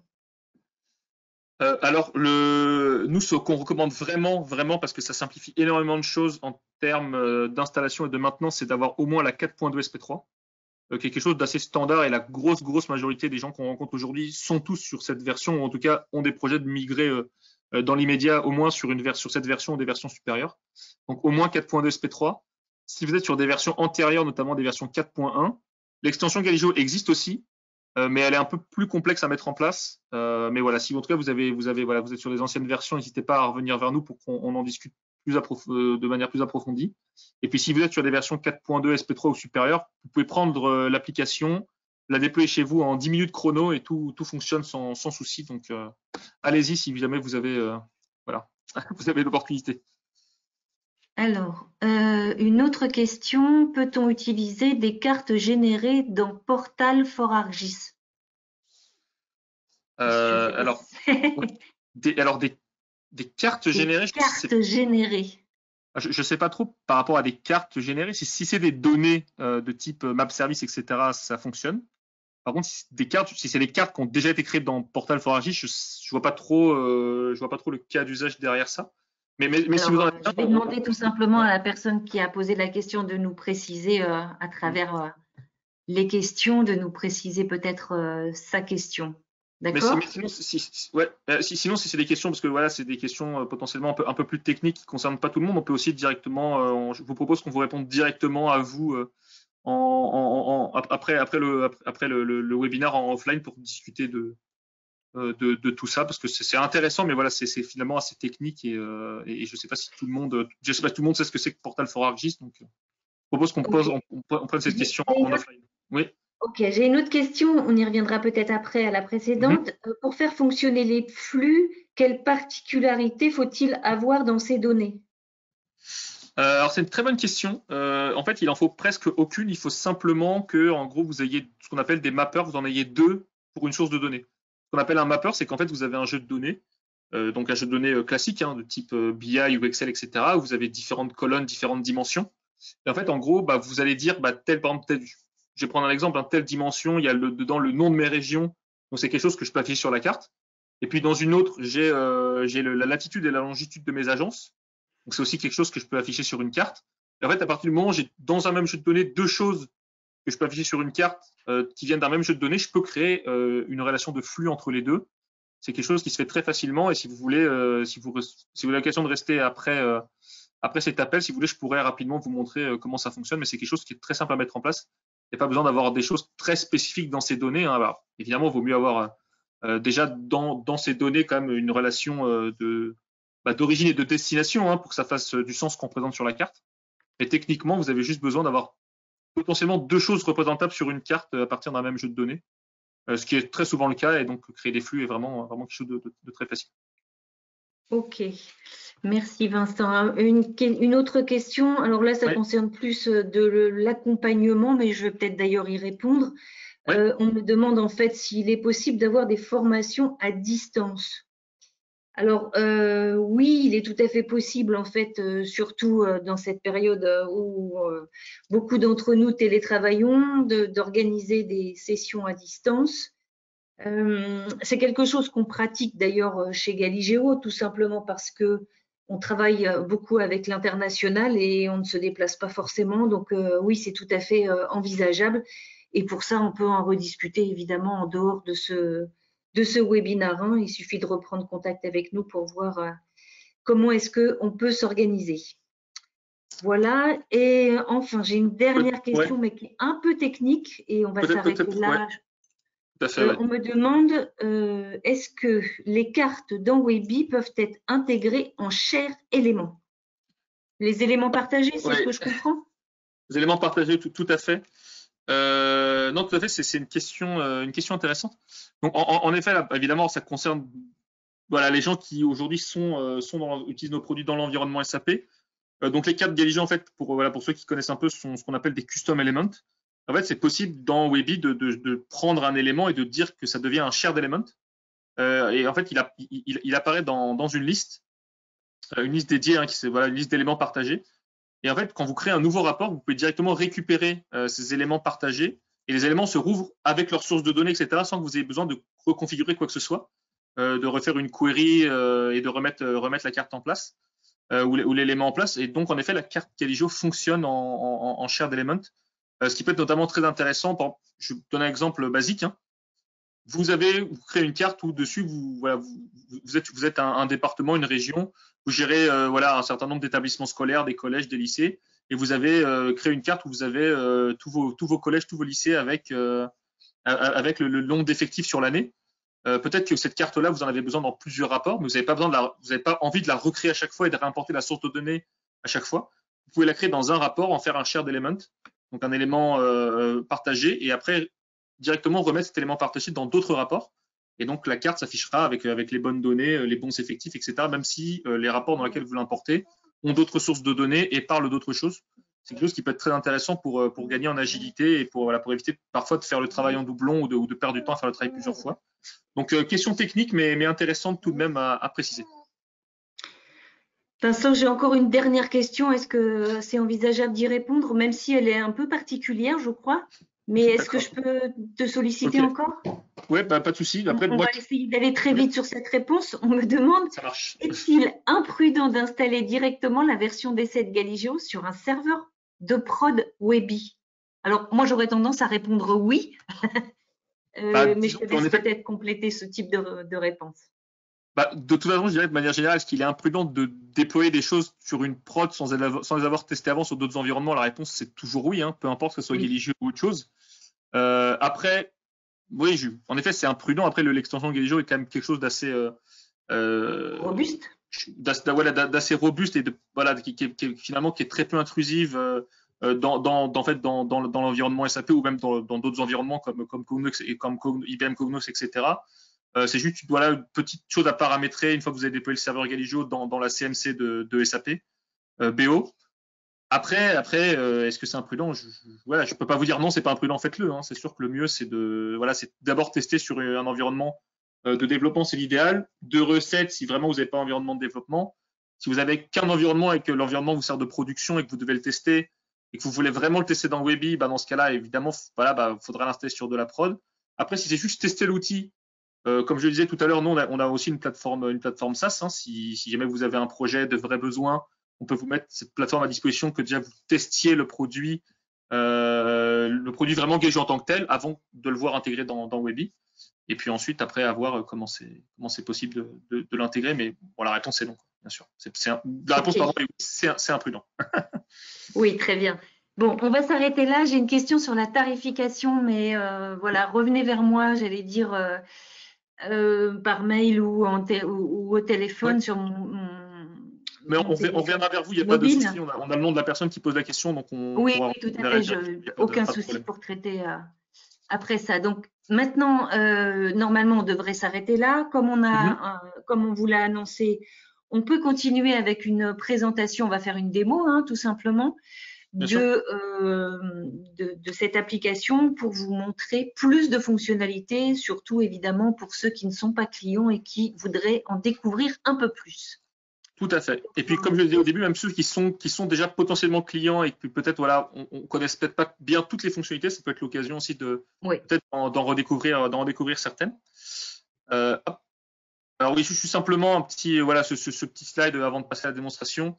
Euh, alors, le, nous, ce qu'on recommande vraiment, vraiment, parce que ça simplifie énormément de choses en termes euh, d'installation et de maintenance, c'est d'avoir au moins la 4.2 SP3. Euh, quelque chose d'assez standard et la grosse, grosse majorité des gens qu'on rencontre aujourd'hui sont tous sur cette version ou en tout cas ont des projets de migrer dans l'immédiat au moins sur, une sur cette version ou des versions supérieures. Donc au moins 4.2 SP3. Si vous êtes sur des versions antérieures, notamment des versions 4.1, l'extension Galigio existe aussi, mais elle est un peu plus complexe à mettre en place. mais voilà, si en tout cas vous avez, vous avez, voilà, vous êtes sur des anciennes versions, n'hésitez pas à revenir vers nous pour qu'on en discute plus euh, de manière plus approfondie. Et puis, si vous êtes sur des versions 4.2 SP3 ou supérieures, vous pouvez prendre euh, l'application, la déployer chez vous en 10 minutes chrono et tout, tout fonctionne sans, sans souci. Donc, euh, allez-y si jamais vous avez, voilà, vous avez l'opportunité. Alors, une autre question, peut-on utiliser des cartes générées dans Portal for alors, des, alors, des des cartes générées. Cartes générées. Ah, je ne sais pas trop par rapport à des cartes générées. Si, si c'est des données euh, de type euh, map service, etc., ça fonctionne. Par contre, si, des cartes, si c'est des cartes qui ont déjà été créées dans Portal for ArcGIS, je, ne vois pas trop, euh, je vois pas trop le cas d'usage derrière ça. Mais, mais, mais si vous en avez je vais demander tout simplement à la personne qui a posé la question de nous préciser à travers les questions, de nous préciser peut-être sa question. D'accord? Sinon, si, ouais, euh, sinon, si c'est des questions, parce que voilà, c'est des questions euh, potentiellement un peu, un peu, plus techniques qui ne concernent pas tout le monde, on peut aussi directement, euh, je vous propose qu'on vous réponde directement à vous en, en, après, après, le, après le, le, webinaire en offline pour discuter de, de, de tout ça, parce que c'est intéressant, mais voilà, c'est finalement assez technique et, et, je ne sais pas si tout le monde, je sais pas si tout le monde sait ce que c'est que Portal for ArcGIS, donc je propose qu'on pose, on, prenne cette question en offline. Oui. Ok, j'ai une autre question, on y reviendra peut-être après à la précédente. Mhm. Euh, pour faire fonctionner les flux, quelles particularités faut-il avoir dans ces données? Euh, alors c'est une très bonne question. Euh, en fait, il en faut presque aucune. Il faut simplement que, en gros, vous ayez ce qu'on appelle des mappers. Vous en ayez deux pour une source de données. Qu'on appelle un mapper, c'est qu'en fait, vous avez un jeu de données, donc un jeu de données classique, hein, de type BI ou Excel, etc. Où vous avez différentes colonnes, différentes dimensions. Et en fait, en gros, bah, vous allez dire, bah, tel, par exemple, tel, je vais prendre un exemple, un telle dimension, il y a le, dedans le nom de mes régions, donc c'est quelque chose que je peux afficher sur la carte. Et puis dans une autre, j'ai euh, la latitude et la longitude de mes agences, donc c'est aussi quelque chose que je peux afficher sur une carte. Et en fait, à partir du moment où j'ai dans un même jeu de données deux choses que je peux afficher sur une carte euh, qui viennent d'un même jeu de données, je peux créer euh, une relation de flux entre les deux. C'est quelque chose qui se fait très facilement et si vous voulez, euh, si vous si vous avez l'occasion de rester après après cet appel, si vous voulez, je pourrais rapidement vous montrer comment ça fonctionne, mais c'est quelque chose qui est très simple à mettre en place n'y a pas besoin d'avoir des choses très spécifiques dans ces données. Hein. Alors, évidemment, il vaut mieux avoir déjà dans, dans, ces données quand même une relation de bah, d'origine et de destination hein, pour que ça fasse du sens qu'on présente sur la carte. Mais techniquement, vous avez juste besoin d'avoir potentiellement deux choses représentables sur une carte à partir d'un même jeu de données, ce qui est très souvent le cas, et donc créer des flux est vraiment, vraiment quelque chose de, de très facile. Ok. Merci Vincent. Une, autre question, alors là ça concerne plus euh, de l'accompagnement, mais je vais peut-être d'ailleurs y répondre. Euh, on me demande en fait s'il est possible d'avoir des formations à distance. Alors euh, oui, il est tout à fait possible en fait, surtout dans cette période où beaucoup d'entre nous télétravaillons, d'organiser des sessions à distance. c'est quelque chose qu'on pratique d'ailleurs chez Galigéo, tout simplement parce que on travaille beaucoup avec l'international et on ne se déplace pas forcément. Donc oui, c'est tout à fait envisageable. Et pour ça, on peut en rediscuter évidemment en dehors de ce, de ce webinaire. Hein. Il suffit de reprendre contact avec nous pour voir euh, comment est-ce qu'on peut s'organiser. Voilà. Et enfin, j'ai une dernière question, mais qui est un peu technique et on va s'arrêter là. Euh, on me demande, euh, est-ce que les cartes dans Webi peuvent être intégrées en cher éléments Les éléments partagés, c'est ce que je comprends? Les éléments partagés, tout à fait. Euh, non, tout à fait, c'est une question, euh, une question intéressante. Donc, en, effet, évidemment, ça concerne voilà, les gens qui aujourd'hui sont, euh, sont utilisent nos produits dans l'environnement SAP. donc, les cartes Galigé, en fait, pour, voilà, pour ceux qui connaissent un peu, sont ce qu'on appelle des custom elements. En fait, c'est possible dans Webi de, de, prendre un élément et de dire que ça devient un shared element. et en fait, il, apparaît dans, dans, une liste, une liste dédiée, hein, qui voilà, une liste d'éléments partagés. Et en fait, quand vous créez un nouveau rapport, vous pouvez directement récupérer euh, ces éléments partagés et les éléments se rouvrent avec leur source de données, etc., sans que vous ayez besoin de reconfigurer quoi que ce soit, euh, de refaire une query euh, et de remettre, remettre la carte en place ou l'élément en place. Et donc, en effet, la carte Caligio fonctionne en, en, en shared element, ce qui peut être notamment très intéressant. je vous donne un exemple basique. Hein. Vous avez, vous créez une carte où dessus, vous, êtes, un département, une région, vous gérez euh, un certain nombre d'établissements scolaires, des collèges, des lycées, et vous avez euh, créé une carte où vous avez euh, tous vos collèges, tous vos lycées avec le, nombre d'effectifs sur l'année. Peut-être que cette carte-là, vous en avez besoin dans plusieurs rapports, mais vous n'avez pas vous n'avez pas envie de la recréer à chaque fois et de réimporter la source de données à chaque fois. Vous pouvez la créer dans un rapport, en faire un shared element, donc un élément partagé, et après directement remettre cet élément partagé dans d'autres rapports. Et donc, la carte s'affichera avec, les bonnes données, euh, les bons effectifs, etc., même si euh, les rapports dans lesquels vous l'importez ont d'autres sources de données et parlent d'autres choses. C'est quelque chose qui peut être très intéressant pour, euh, gagner en agilité et pour, éviter parfois de faire le travail en doublon ou de, perdre du temps à faire le travail plusieurs fois. Donc, question technique, mais, mais intéressante tout de même à, préciser. Vincent, j'ai encore une dernière question. Est-ce que c'est envisageable d'y répondre, même si elle est un peu particulière, je crois? Mais est-ce que je peux te solliciter encore? Oui, bah, pas de souci. Après, on va essayer d'aller très vite sur cette réponse. On me demande est-il imprudent d'installer directement la version d'essai de Galigio sur un serveur de prod Webi? Alors, moi, j'aurais tendance à répondre oui, euh, bah, mais je vais peut-être compléter ce type de, réponse. Bah, de toute façon, je dirais de manière générale, est-ce qu'il est imprudent de déployer des choses sur une prod sans, les avoir testées avant sur d'autres environnements? La réponse, c'est toujours oui, hein, peu importe que ce soit oui. ou autre chose. Euh, après, oui, en effet, c'est imprudent. Après, l'extension Galigio est quand même quelque chose d'assez euh, euh, robuste, d'assez robuste et de, voilà, qui, qui, finalement qui est très peu intrusive dans, dans, en fait, dans, dans, l'environnement SAP ou même dans d'autres environnements comme, comme Cognos et comme IBM Cognos, etc. c'est juste voilà, une petite chose à paramétrer une fois que vous avez déployé le serveur Galigio dans, dans la CMC de, de SAP, BO. Après, après, euh, est-ce que c'est imprudent? Je, voilà, je peux pas vous dire non, c'est pas imprudent, faites-le. Hein. C'est sûr que le mieux, c'est de, voilà, c'est d'abord tester sur un environnement euh, de développement, c'est l'idéal. De recettes, si vraiment vous n'avez pas environnement de développement. Si vous avez qu'un environnement et que l'environnement vous sert de production et que vous devez le tester et que vous voulez vraiment le tester dans Webi, bah dans ce cas-là, évidemment, voilà, bah, faudra l'installer sur de la prod. Après, si c'est juste tester l'outil, euh, comme je le disais tout à l'heure, nous, on a, on a, aussi une plateforme, une plateforme SaaS. Hein, si, si, jamais vous avez un projet de vrais besoins on peut vous mettre cette plateforme à disposition que déjà vous testiez le produit, euh, le produit vraiment gagé en tant que tel avant de le voir intégré dans, dans Webi. Et puis ensuite, après, à voir comment c'est comment c'est possible de, l'intégrer. Mais bon, la réponse est non, bien sûr. la réponse, pardon, c'est imprudent. oui, très bien. Bon, on va s'arrêter là. J'ai une question sur la tarification, mais euh, voilà, revenez vers moi, j'allais dire euh, par mail ou, ou, au téléphone sur mon mais on, reviendra vers vous, il n'y a pas de souci. On a, le nom de la personne qui pose la question. Donc on, oui, oui, tout à fait. aucun souci pour traiter euh, après ça. Donc maintenant, euh, normalement, on devrait s'arrêter là. Comme on, a, mhm. euh, comme on vous l'a annoncé, on peut continuer avec une présentation. On va faire une démo, hein, tout simplement. De, de, de, cette application pour vous montrer plus de fonctionnalités, surtout évidemment pour ceux qui ne sont pas clients et qui voudraient en découvrir un peu plus. Tout à fait. Et puis, comme je le disais au début, même ceux qui sont, qui sont déjà potentiellement clients et qui peut-être, voilà, on, ne connaisse peut-être pas bien toutes les fonctionnalités, ça peut être l'occasion aussi de peut-être d'en redécouvrir, d'en redécouvrir certaines. Euh, alors oui, je suis simplement un petit, voilà, ce, petit slide avant de passer à la démonstration.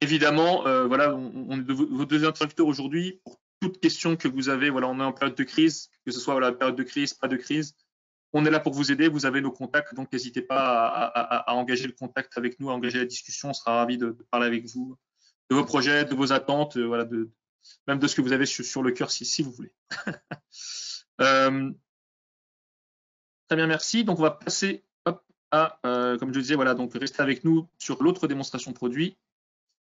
Évidemment, euh, voilà, on, est vos deux interlocuteurs aujourd'hui. Pour toute question que vous avez, voilà, on est en période de crise, que ce soit la période de crise, pas de crise, on est là pour vous aider. Vous avez nos contacts, donc n'hésitez pas à, engager le contact avec nous, à engager la discussion. On sera ravi de, parler avec vous de vos projets, de vos attentes, euh, voilà, de, même de ce que vous avez sur, le cœur, si, si, vous voulez. Euh, très bien, merci. Donc on va passer à, euh, comme je disais, voilà, donc restez avec nous sur l'autre démonstration produit.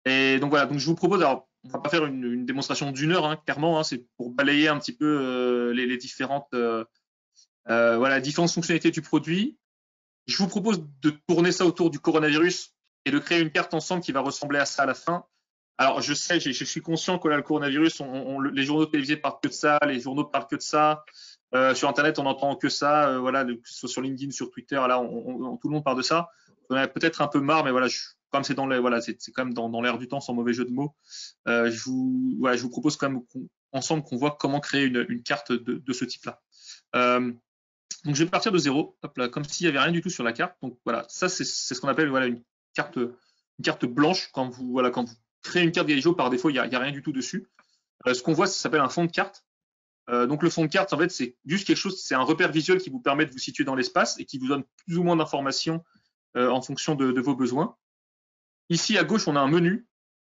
Et donc voilà, donc je vous propose, alors on va pas faire une, démonstration d'une heure, hein, clairement, hein, c'est pour balayer un petit peu les, les, différentes euh, voilà, différentes fonctionnalités du produit. Je vous propose de tourner ça autour du coronavirus et de créer une carte ensemble qui va ressembler à ça à la fin. Alors, je sais, je, suis conscient que là, le coronavirus, les journaux télévisés parlent que de ça, les journaux parlent que de ça. Euh, sur Internet, on n'entend que ça. Euh, voilà, que ce soit sur LinkedIn, sur Twitter, là, tout le monde parle de ça. On a peut-être un peu marre, mais voilà, comme c'est dans quand même dans, l'air du temps, sans mauvais jeu de mots. je vous, voilà, je vous propose quand même ensemble qu'on voit comment créer une, carte de, ce type-là. Donc je vais partir de zéro, comme s'il n'y avait rien du tout sur la carte. Donc voilà, ça c'est ce qu'on appelle une, carte, blanche. Quand vous, créez une carte Galijo, par défaut, il n'y a, rien du tout dessus. Euh, ce qu'on voit, ça s'appelle un fond de carte. Euh, donc le fond de carte, en fait, c'est juste quelque chose, c'est un repère visuel qui vous permet de vous situer dans l'espace et qui vous donne plus ou moins d'informations euh, en fonction de, vos besoins. Ici à gauche, on a un menu.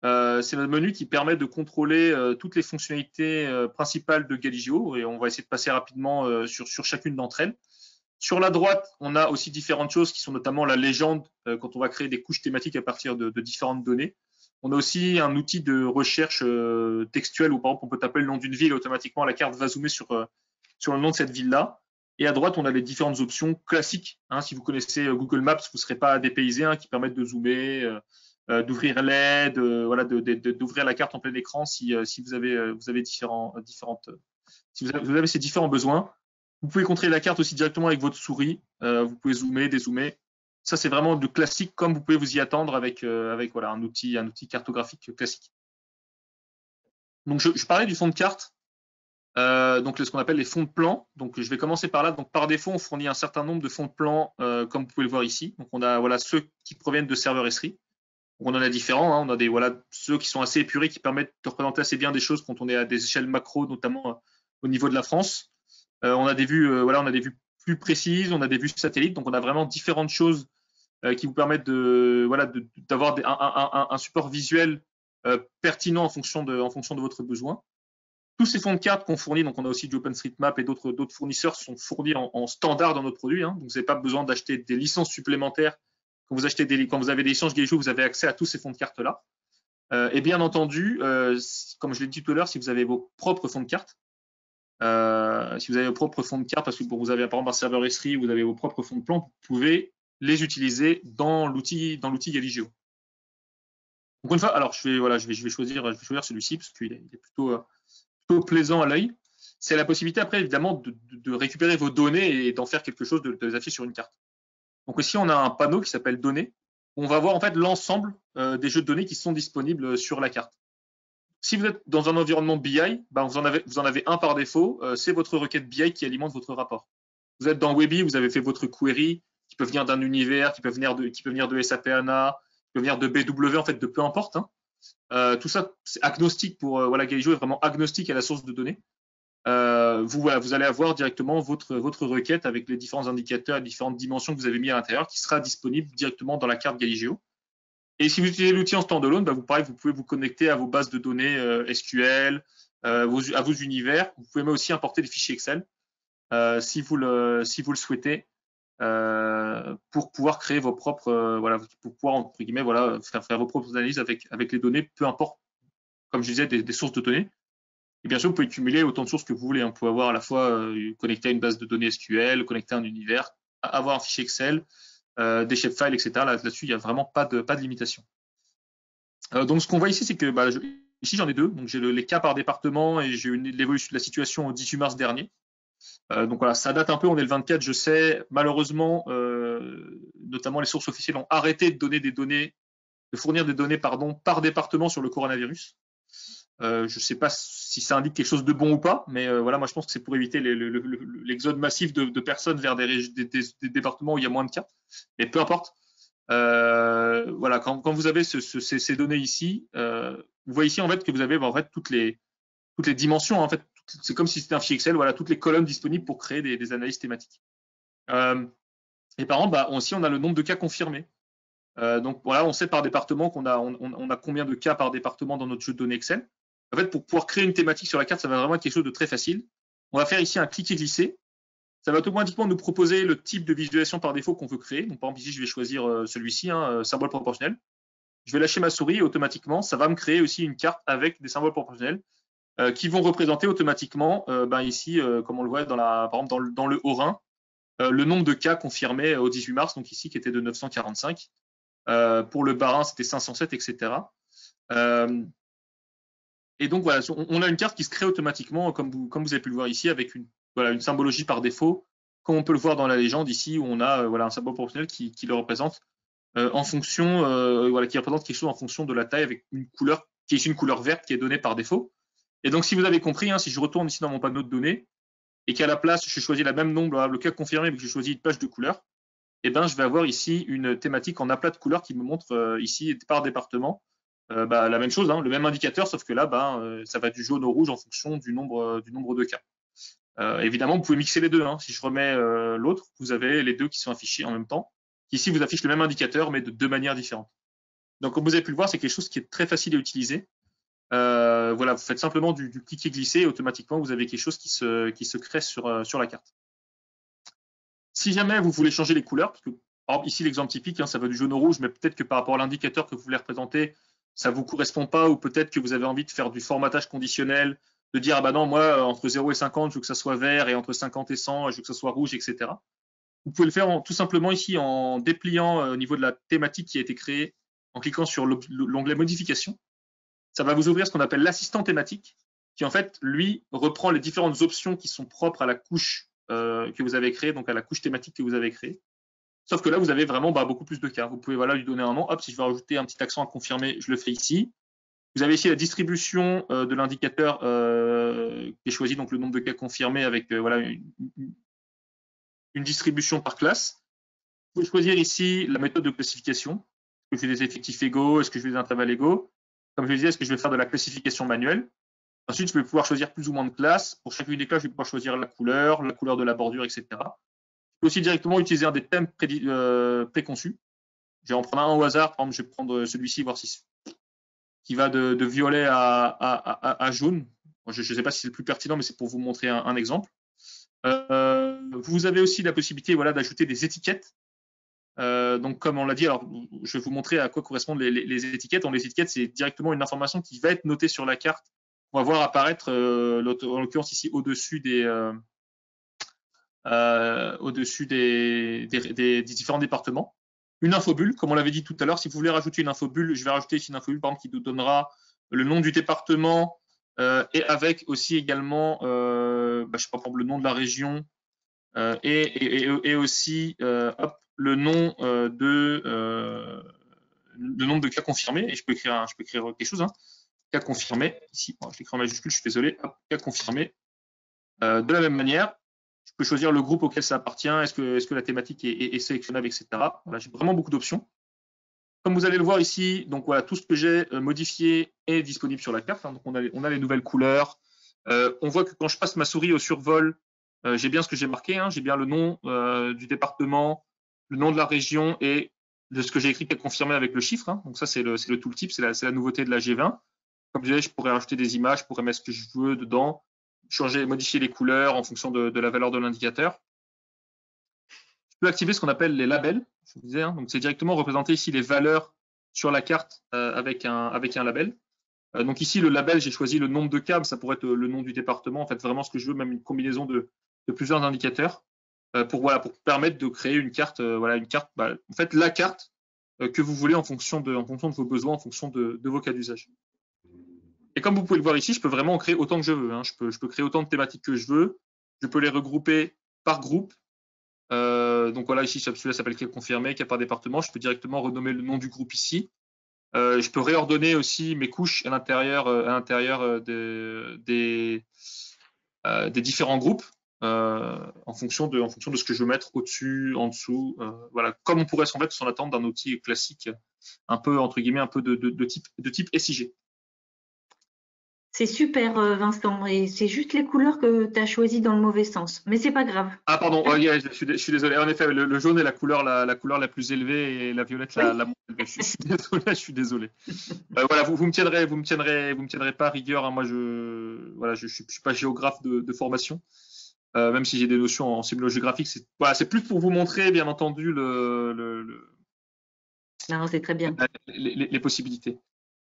c'est le menu qui permet de contrôler toutes les fonctionnalités principales de Galigio et on va essayer de passer rapidement sur, sur chacune d'entre elles. Sur la droite, on a aussi différentes choses qui sont notamment la légende euh, quand on va créer des couches thématiques à partir de, différentes données. On a aussi un outil de recherche euh, textuelle où par exemple on peut taper le nom d'une ville et automatiquement la carte va zoomer sur, euh, sur le nom de cette ville-là. Et à droite, on a les différentes options classiques. Hein. si vous connaissez Google Maps, vous ne serez pas dépaysé, hein, qui permettent de zoomer, d'ouvrir l'aide, voilà, d'ouvrir la carte en plein écran si, si vous avez, vous avez différents, différentes, si vous avez ces différents besoins. Vous pouvez contrôler la carte aussi directement avec votre souris. Euh, vous pouvez zoomer, dézoomer. Ça, c'est vraiment du classique comme vous pouvez vous y attendre avec, euh, avec voilà, un, outil, un outil cartographique classique. Donc, je, parlais du fond de carte, euh, donc ce qu'on appelle les fonds de plan. Donc, je vais commencer par là. Donc, par défaut, on fournit un certain nombre de fonds de plan, comme vous pouvez le voir ici. Donc, on a voilà, ceux qui proviennent de serveurs S3. On en a différents. Hein. On a des, voilà, ceux qui sont assez épurés, qui permettent de représenter assez bien des choses quand on est à des échelles macro, notamment au niveau de la France. Euh, on a des vues, euh, voilà, on a des vues plus précises, on a des vues satellites, donc on a vraiment différentes choses euh, qui vous permettent de, voilà, d'avoir un, support visuel pertinent en fonction de, en fonction de votre besoin. Tous ces fonds de cartes qu'on fournit, donc on a aussi du OpenStreetMap et d'autres fournisseurs sont fournis en, standard dans notre produit. Hein. donc vous n'avez pas besoin d'acheter des licences supplémentaires. Quand vous achetez des, quand vous avez des licences Gayjo, vous avez accès à tous ces fonds de cartes là. et bien entendu, comme je l'ai dit tout à l'heure, si vous avez vos propres fonds de cartes, euh, si vous avez vos propres fonds de carte, parce que vous avez par exemple un serveur S3, vous avez vos propres fonds de plan, vous pouvez les utiliser dans l'outil dans l'outil Galigio. Donc une fois, alors je vais voilà, je vais, je vais choisir je vais choisir celui-ci parce qu'il est, plutôt, euh, plaisant à l'œil. C'est la possibilité après évidemment de, récupérer vos données et d'en faire quelque chose, de, de, les afficher sur une carte. Donc ici on a un panneau qui s'appelle données. On va voir en fait l'ensemble euh, des jeux de données qui sont disponibles sur la carte. Si vous êtes dans un environnement BI, ben vous, en avez, un par défaut, euh, c'est votre requête BI qui alimente votre rapport. Vous êtes dans Webi, vous avez fait votre query qui peut venir d'un univers, qui peut venir de, qui peut venir de SAP HANA, qui peut venir de BW, en fait, de peu importe. Hein. Euh, tout ça, c'est agnostique pour, euh, voilà, Galijo est vraiment agnostique à la source de données. vous, vous allez avoir directement votre, votre requête avec les différents indicateurs et différentes dimensions que vous avez mis à l'intérieur qui sera disponible directement dans la carte Galigeo. Et si vous utilisez l'outil en standalone, bah vous, pareil, vous pouvez vous connecter à vos bases de données euh, SQL, euh, à vos univers. Vous pouvez même aussi importer des fichiers Excel euh, si, vous le, si vous le souhaitez pour pouvoir créer vos propres, voilà, pour pouvoir entre guillemets, voilà, faire, vos propres analyses avec, avec les données, peu importe, comme je disais, des, sources de données. Et bien sûr, vous pouvez cumuler autant de sources que vous voulez. On peut avoir à la fois connecter à une base de données SQL, connecter à un univers, avoir un fichier Excel, euh, des shapefiles, etc. Là-dessus, il n'y a vraiment pas de, pas de limitation. Euh, donc, ce qu'on voit ici, c'est que bah, ici, j'en ai deux. Donc, j'ai les cas par département et j'ai l'évolution de la situation au 18 mars dernier. Euh, donc voilà, ça date un peu, on est le 24, je sais. Malheureusement, notamment les sources officielles, ont arrêté de donner des données, de fournir des données pardon, par département sur le coronavirus. Euh, je ne sais pas si ça indique quelque chose de bon ou pas, mais euh, voilà, moi je pense que c'est pour éviter l'exode massif de, personnes vers des, départements où il y a moins de cas. Mais peu importe. Euh, voilà, quand, vous avez ces, données ici, vous voyez ici en fait que vous avez en fait toutes les toutes les dimensions. En fait, c'est comme si c'était un fichier Excel. Voilà, toutes les colonnes disponibles pour créer des, analyses thématiques. et par exemple, bah, aussi on a le nombre de cas confirmés. donc voilà, on sait par département qu'on a combien de cas par département dans notre jeu de données Excel. En fait, pour pouvoir créer une thématique sur la carte, ça va vraiment être quelque chose de très facile. On va faire ici un clic et glisser. Ça va automatiquement nous proposer le type de visualisation par défaut qu'on veut créer. Donc, par exemple, ici, je vais choisir euh, celui-ci, hein, euh, symbole proportionnel. Je vais lâcher ma souris et automatiquement, ça va me créer aussi une carte avec des symboles proportionnels euh, qui vont représenter automatiquement, ben ici, comme on le voit dans la, par exemple dans le, dans le Haut-Rhin, le nombre de cas confirmés au 18 mars, donc ici qui était de 945. pour le Bas-Rhin, c'était 507, etc. Et donc voilà, on a une carte qui se crée automatiquement, comme vous, comme vous avez pu le voir ici, avec une, voilà, une symbologie par défaut, comme on peut le voir dans la légende ici, où on a euh, voilà, un symbole proportionnel qui, qui le représente euh, en fonction, euh, voilà, qui représente quelque chose en fonction de la taille avec une couleur qui est une couleur verte qui est donnée par défaut. Et donc, si vous avez compris, hein, si je retourne ici dans mon panneau de données et qu'à la place, je choisis la même nombre, le cas confirmé, mais que je choisis une page de couleur, eh ben, je vais avoir ici une thématique en aplat de couleurs qui me montre ici par département euh, bah, la même chose, hein, le même indicateur, sauf que là, bah, euh, ça va du jaune au rouge en fonction du nombre, euh, du nombre de cas. évidemment, vous pouvez mixer les deux. Hein. Si je remets l'autre, vous avez les deux qui sont affichés en même temps. Ici, vous affiche le même indicateur, mais de deux manières différentes. Donc, comme vous avez pu le voir, c'est quelque chose qui est très facile à utiliser. Voilà, vous faites simplement du, du cliquer glisser et automatiquement vous avez quelque chose qui se, qui crée sur, sur la carte. Si jamais vous voulez changer les couleurs, parce que ici l'exemple typique, hein, ça va du jaune au rouge, mais peut-être que par rapport à l'indicateur que vous voulez représenter, ça vous correspond pas ou peut-être que vous avez envie de faire du formatage conditionnel, de dire ah bah non moi euh, entre 0 et 50 je veux que ça soit vert et entre 50 et 100 je veux que ça soit rouge etc. Vous pouvez le faire tout simplement ici en dépliant euh, au niveau de la thématique qui a été créée en cliquant sur l'onglet modification. Ça va vous ouvrir ce qu'on appelle l'assistant thématique qui en fait lui reprend les différentes options qui sont propres à la couche euh, que vous avez créée donc à la couche thématique que vous avez créée Sauf que là, vous avez vraiment bah, beaucoup plus de cas. Vous pouvez voilà, lui donner un nom. Hop, si je veux rajouter un petit accent à confirmer, je le fais ici. Vous avez ici la distribution euh, de l'indicateur euh, qui est choisi, donc le nombre de cas confirmés avec euh, voilà, une, une, distribution par classe. Vous pouvez choisir ici la méthode de classification. Est-ce que je fais des effectifs égaux? Est-ce que je fais des intervalles égaux? Comme je le disais, est-ce que je vais faire de la classification manuelle? Ensuite, je vais pouvoir choisir plus ou moins de classes. Pour chacune des classes, je vais pouvoir choisir la couleur, la couleur de la bordure, etc aussi directement utiliser un des thèmes euh, préconçus. Je vais en prendre un au hasard. Par exemple, je vais prendre celui-ci, voir si qui va de, violet à, jaune. Je ne sais pas si c'est le plus pertinent, mais c'est pour vous montrer un, exemple. Euh, vous avez aussi la possibilité voilà, d'ajouter des étiquettes. Euh, donc, comme on l'a dit, alors je vais vous montrer à quoi correspondent les, étiquettes. Donc, les étiquettes, c'est directement une information qui va être notée sur la carte. On va voir apparaître, en l'occurrence ici, au-dessus des, euh, des, différents départements. Une infobulle, comme on l'avait dit tout à l'heure, si vous voulez rajouter une infobulle, je vais rajouter ici une infobulle, par exemple, qui nous donnera le nom du département euh, et avec aussi également, euh, bah, je sais pas, le nom de la région et, aussi le nom de le nombre de cas confirmés. Et je peux écrire, je peux écrire quelque chose. Hein. Cas confirmé. Ici, je l'écris en majuscule, je suis désolé. cas confirmé. de la même manière, je peux choisir le groupe auquel ça appartient, est-ce que, est que, la thématique est, sélectionnable, etc. J'ai vraiment beaucoup d'options. Comme vous allez le voir ici, donc voilà, tout ce que j'ai euh, modifié est disponible sur la carte. Hein. donc on a, on a, les nouvelles couleurs. Euh, on voit que quand je passe ma souris au survol, euh, j'ai bien ce que j'ai marqué. Hein. j'ai bien le nom du département, le nom de la région et de ce que j'ai écrit qui est confirmé avec le chiffre. Hein. donc ça, c'est le, le tooltip, c'est la, nouveauté de la G20. Comme je disais, je pourrais rajouter des images, je pourrais mettre ce que je veux dedans changer, modifier les couleurs en fonction de, la valeur de l'indicateur. Je peux activer ce qu'on appelle les labels. Je disais, hein. donc c'est directement représenter ici les valeurs sur la carte euh, avec, un, label. Euh, donc ici, le label, j'ai choisi le nombre de câbles, ça pourrait être le nom du département, en fait, vraiment ce que je veux, même une combinaison de, plusieurs indicateurs pour, voilà, pour permettre de créer une carte, voilà, une carte, bah, en fait, la carte que vous voulez en fonction de, vos besoins, en fonction de, vos cas d'usage. Et comme vous pouvez le voir ici, je peux vraiment en créer autant que je veux. Hein. Je, peux, créer autant de thématiques que je veux. Je peux les regrouper par groupe. donc voilà, ici, celui-là s'appelle confirmé, cas par département. Je peux directement renommer le nom du groupe ici. je peux réordonner aussi mes couches à l'intérieur, à l'intérieur des, différents groupes. En, fonction de, en fonction de ce que je veux mettre au-dessus, en dessous, voilà, comme on pourrait s'en fait s'en attendre d'un outil classique, un peu entre guillemets, un peu de, de type, de type SIG. C'est super, euh, Vincent. Et c'est juste les couleurs que tu as choisies dans le mauvais sens. Mais c'est pas grave. Ah, pardon. je, suis, désolé. En effet, le, jaune est la couleur la, couleur la plus élevée et la violette la, moins élevée. Je, suis désolé. Je suis désolé. Euh, voilà, vous, vous me tiendrez, vous me tiendrez, vous me tiendrez pas rigueur. Hein. Moi, je, voilà, je, suis, suis pas géographe de, formation. Euh, même si j'ai des notions en simulogie graphique, c'est voilà, plus pour vous montrer, bien entendu, le, le, non, c'est très bien. les possibilités.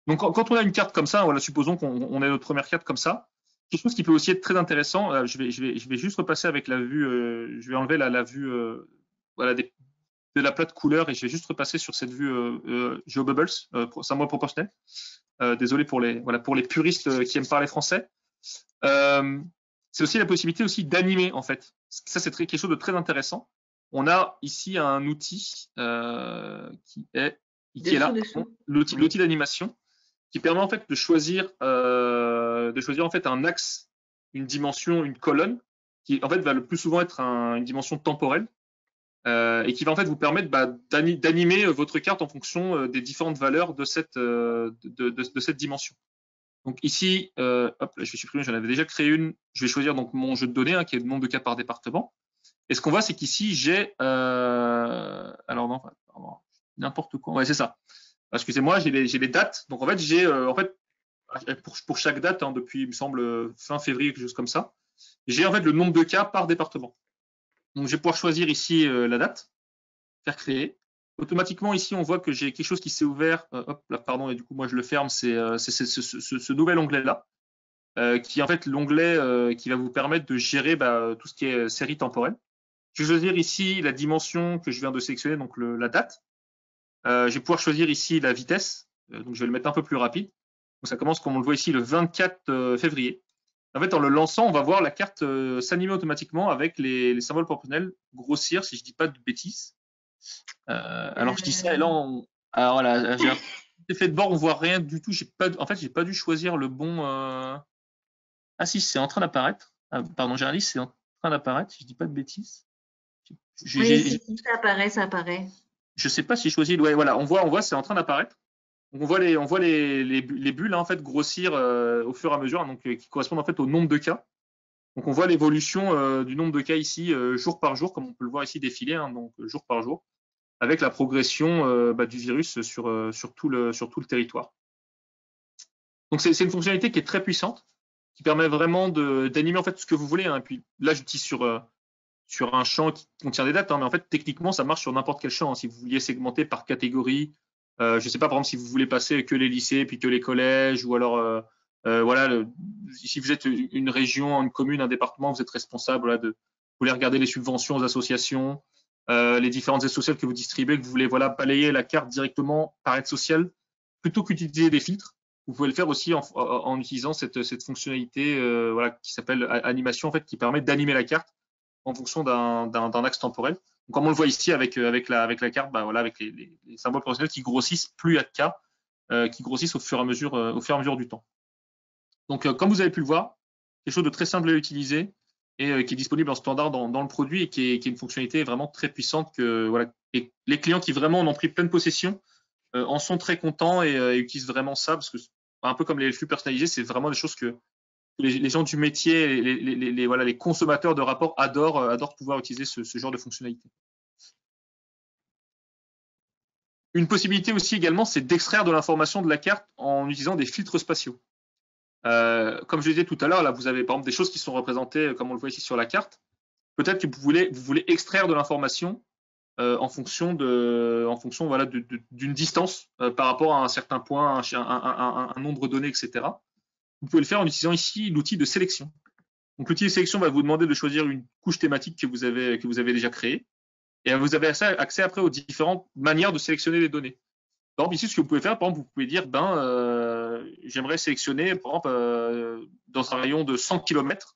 Donc, quand on a une carte comme ça, voilà, supposons qu'on ait notre première carte comme ça, quelque chose qui peut aussi être très intéressant. Euh, je, vais, je, vais, je vais juste repasser avec la vue, euh, je vais enlever la, la vue euh, voilà, de la plate couleur et je vais juste repasser sur cette vue GeoBubbles, symbole proportionnel. désolé pour les, voilà, pour les puristes qui aiment parler français. C'est aussi la possibilité aussi d'animer en fait. Ça, c'est quelque chose de très intéressant. On a ici un outil qui est, qui est là, l'outil d'animation qui permet en fait de choisir, euh, de choisir en fait un axe, une dimension, une colonne, qui en fait va le plus souvent être une dimension temporelle euh, et qui va en fait vous permettre bah, d'animer votre carte en fonction euh, des différentes valeurs de cette, de, de, de, cette dimension. Donc ici, hop, là, je vais supprimer, j'en avais déjà créé une. Je vais choisir donc mon jeu de données, hein, qui est le nombre de cas par département. Et ce qu'on voit, c'est qu'ici, j'ai, alors non, n'importe quoi. Ouais, c'est ça excusez-moi, j'ai les, dates. Donc en fait, j'ai euh, en fait pour, chaque date, hein, depuis il me semble fin février, quelque chose comme ça, j'ai en fait le nombre de cas par département. Donc je vais pouvoir choisir ici euh, la date, faire créer. Automatiquement ici, on voit que j'ai quelque chose qui s'est ouvert. Euh, hop là, pardon, et du coup moi je le ferme. C'est ce, nouvel onglet là, qui est en fait l'onglet qui va vous permettre de gérer bah, tout ce qui est série temporelle. Je vais choisir ici la dimension que je viens de sélectionner, donc la date. Euh, je vais pouvoir choisir ici la vitesse. Euh, donc je vais le mettre un peu plus rapide. Donc ça commence comme on le voit ici le 24 euh, février. En fait, en le lançant, on va voir la carte s'animer automatiquement avec les, symboles proportionnels grossir, si je dis pas de bêtises. Alors je dis ça et là, on... alors voilà, j'ai un effet de bord, on voit rien du tout. J'ai pas, en fait, j'ai pas dû choisir le bon. Ah si, c'est en train d'apparaître. Ah, pardon, j'ai c'est en train d'apparaître. Si je dis pas de bêtises. Oui, ça apparaît, ça apparaît je sais pas si je choisis. Ouais, voilà, on voit, on voit, c'est en train d'apparaître. on voit les, on voit les, les, bulles en fait grossir euh, au fur et à mesure, donc euh, qui correspondent en fait au nombre de cas. Donc on voit l'évolution euh, du nombre de cas ici jour par jour, comme on peut le voir ici défiler, hein, donc jour par jour, avec la progression bah, du virus sur, tout le, territoire. Donc c'est une fonctionnalité qui est très puissante, qui permet vraiment d'animer en fait ce que vous voulez. Hein. Là, j'utilise sur un champ qui contient des dates, hein, mais en fait, techniquement, ça marche sur n'importe quel champ. Si vous vouliez segmenter par catégorie, euh, je ne sais pas, par exemple, si vous voulez passer que les lycées, puis que les collèges, ou alors, euh, euh, voilà, si vous êtes une région, une commune, un département, vous êtes responsable de, vous voulez regarder les subventions aux associations, les différentes aides sociales que vous distribuez, que vous voulez voilà, balayer la carte directement par aide sociale, plutôt qu'utiliser des filtres. Vous pouvez le faire aussi en, utilisant cette, cette fonctionnalité voilà, qui s'appelle animation, en fait, qui permet d'animer la carte en fonction d'un axe temporel. comme on le voit ici avec, euh, avec, la, avec la carte, bah, voilà, avec les, symboles professionnels qui grossissent plus à cas, euh, qui grossissent au fur, et à mesure, euh, au fur et à mesure du temps. Donc, comme vous avez pu le voir, quelque chose de très simple à utiliser et qui est disponible en standard dans, le produit et qui est, une fonctionnalité vraiment très puissante et les clients qui vraiment en ont pris pleine possession en sont très contents et, utilisent vraiment ça parce que un peu comme les flux personnalisés, c'est vraiment des choses que les, gens du métier, les, consommateurs de rapports adorent, euh, adorent pouvoir utiliser ce, genre de fonctionnalité. Une possibilité aussi également, c'est d'extraire de l'information de la carte en utilisant des filtres spatiaux. Euh, comme je disais tout à l'heure, là, vous avez par exemple des choses qui sont représentées, euh, comme on le voit ici sur la carte. Peut-être que vous voulez, vous extraire de l'information en fonction de, en fonction voilà, d'une distance par rapport à un certain point, un, un nombre donné, etc. Vous pouvez le faire en utilisant ici l'outil de sélection. Donc l'outil de sélection va vous demander de choisir une couche thématique que vous avez, que vous avez déjà créée. Et vous avez accès après aux différentes manières de sélectionner les données. Par exemple, ici, ce que vous pouvez faire, par exemple, vous pouvez dire, ben, euh, j'aimerais sélectionner, par exemple, euh, dans un rayon de 100 km,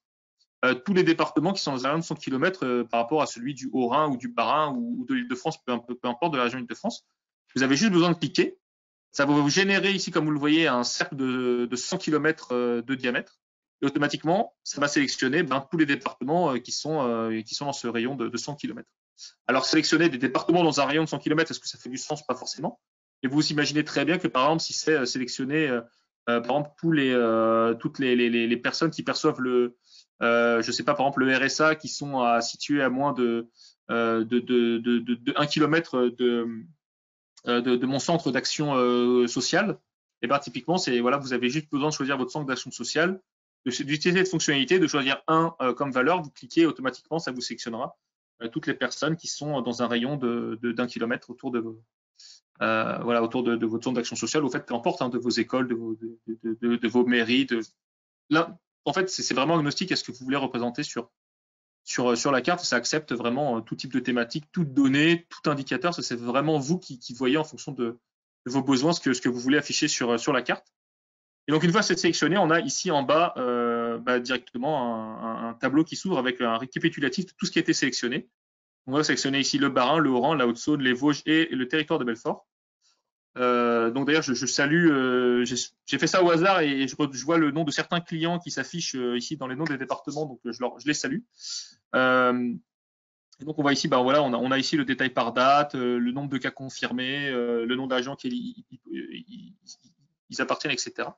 tous les départements qui sont dans un rayon de 100 km par rapport à celui du Haut-Rhin ou du Bas-Rhin ou, de l'Île-de-France, peu, importe, de la région Île-de-France. Vous avez juste besoin de cliquer. Ça va vous générer ici, comme vous le voyez, un cercle de, de 100 km de diamètre. Et automatiquement, ça va sélectionner ben, tous les départements qui, sont, qui sont dans ce rayon de, de 100 km. Alors, sélectionner des départements dans un rayon de 100 km, est-ce que ça fait du sens? Pas forcément. Et vous imaginez très bien que, par exemple, si c'est euh, par exemple, tous les, euh, toutes les, personnes qui perçoivent le, euh, sais pas, par exemple, le RSA, qui sont à, situés à moins de, de, de, de, de 1 km de, de, de, mon centre d'action sociale, et bien typiquement, voilà, vous avez juste besoin de choisir votre centre d'action sociale, d'utiliser cette fonctionnalité, de choisir un comme valeur, vous cliquez automatiquement, ça vous sélectionnera toutes les personnes qui sont dans un rayon d'un kilomètre autour de euh, voilà autour de, de votre zone d'action sociale, au fait, peu importe, hein, de vos écoles, de vos, de, de vos mairies. Là, en fait, c'est vraiment agnostique à ce que vous voulez représenter sur sur, sur la carte, ça accepte vraiment tout type de thématique, toute donnée, tout indicateur. C'est vraiment vous qui, qui, voyez en fonction de, vos besoins ce que, ce que vous voulez afficher sur, sur la carte. Et donc, une fois sélectionné, on a ici en bas euh, bah, directement un, un, tableau qui s'ouvre avec un récapitulatif de tout ce qui a été sélectionné. On va sélectionner ici le Bas-Rhin, le Haut-Rhin, la Haute-Saône, les Vosges et le territoire de Belfort. Euh, donc d'ailleurs, je, je, salue, euh, j'ai fait ça au hasard et je, je, vois le nom de certains clients qui s'affichent euh, ici dans les noms des départements, donc je, leur, je les salue. Euh, et donc on voit ici, bah voilà, on a, on a ici le détail par date, euh, le nombre de cas confirmés, le nom d'agents qui ils, appartiennent, etc.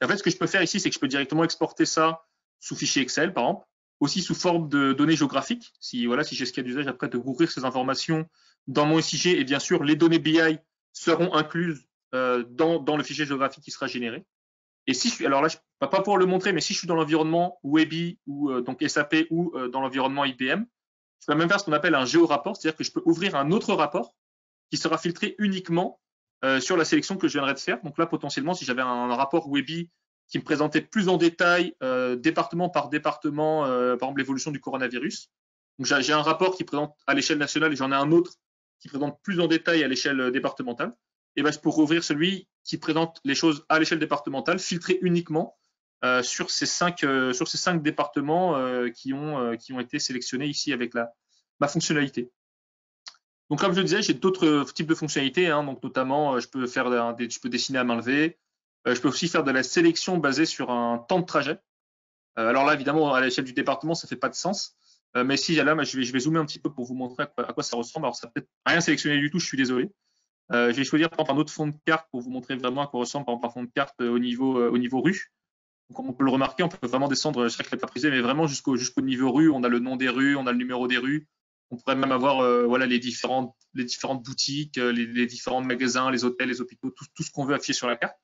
Et en fait, ce que je peux faire ici, c'est que je peux directement exporter ça sous fichier Excel, par exemple, aussi sous forme de données géographiques. Si voilà, si j'ai ce cas d'usage après de rouvrir ces informations dans mon SIG, et bien sûr les données BI seront incluses euh, dans, dans, le fichier géographique qui sera généré. Et si je suis, alors là, je pas pour le montrer, mais si je suis dans l'environnement Webi ou euh, donc SAP ou euh, dans l'environnement IBM, je peux même faire ce qu'on appelle un géorapport, c'est-à-dire que je peux ouvrir un autre rapport qui sera filtré uniquement sur la sélection que je viendrai de faire. Donc là, potentiellement, si j'avais un, rapport Webi qui me présentait plus en détail, euh, département par département, euh, par exemple l'évolution du coronavirus. Donc j'ai un rapport qui présente à l'échelle nationale et j'en ai un autre qui présente plus en détail à l'échelle départementale. Et ben, je pourrais ouvrir celui qui présente les choses à l'échelle départementale, filtré uniquement euh, sur ces cinq euh, sur ces cinq départements euh, qui ont qui ont été sélectionnés ici avec la ma fonctionnalité. Donc, comme je le disais, j'ai d'autres types de fonctionnalités. Hein, donc, notamment, euh, je peux faire, je peux dessiner à main levée. Euh, je peux aussi faire de la sélection basée sur un temps de trajet. Euh, alors là, évidemment, à l'échelle du département, ça fait pas de sens. mais si là, je vais, zoomer un petit peu pour vous montrer à quoi, ça ressemble. Alors, ça peut-être rien sélectionné du tout. Je suis désolé. je vais choisir exemple un autre fond de carte pour vous montrer vraiment à quoi ressemble par un fond de carte au niveau au niveau rue. Donc, on peut le remarquer, on peut vraiment descendre, je sais que pas prisé, mais vraiment jusqu'au niveau rue. On a le nom des rues, on a le numéro des rues, on pourrait même avoir euh, voilà les différentes les différentes boutiques, euh, les, différents magasins, les hôtels, les hôpitaux, tout ce qu'on veut afficher sur la carte.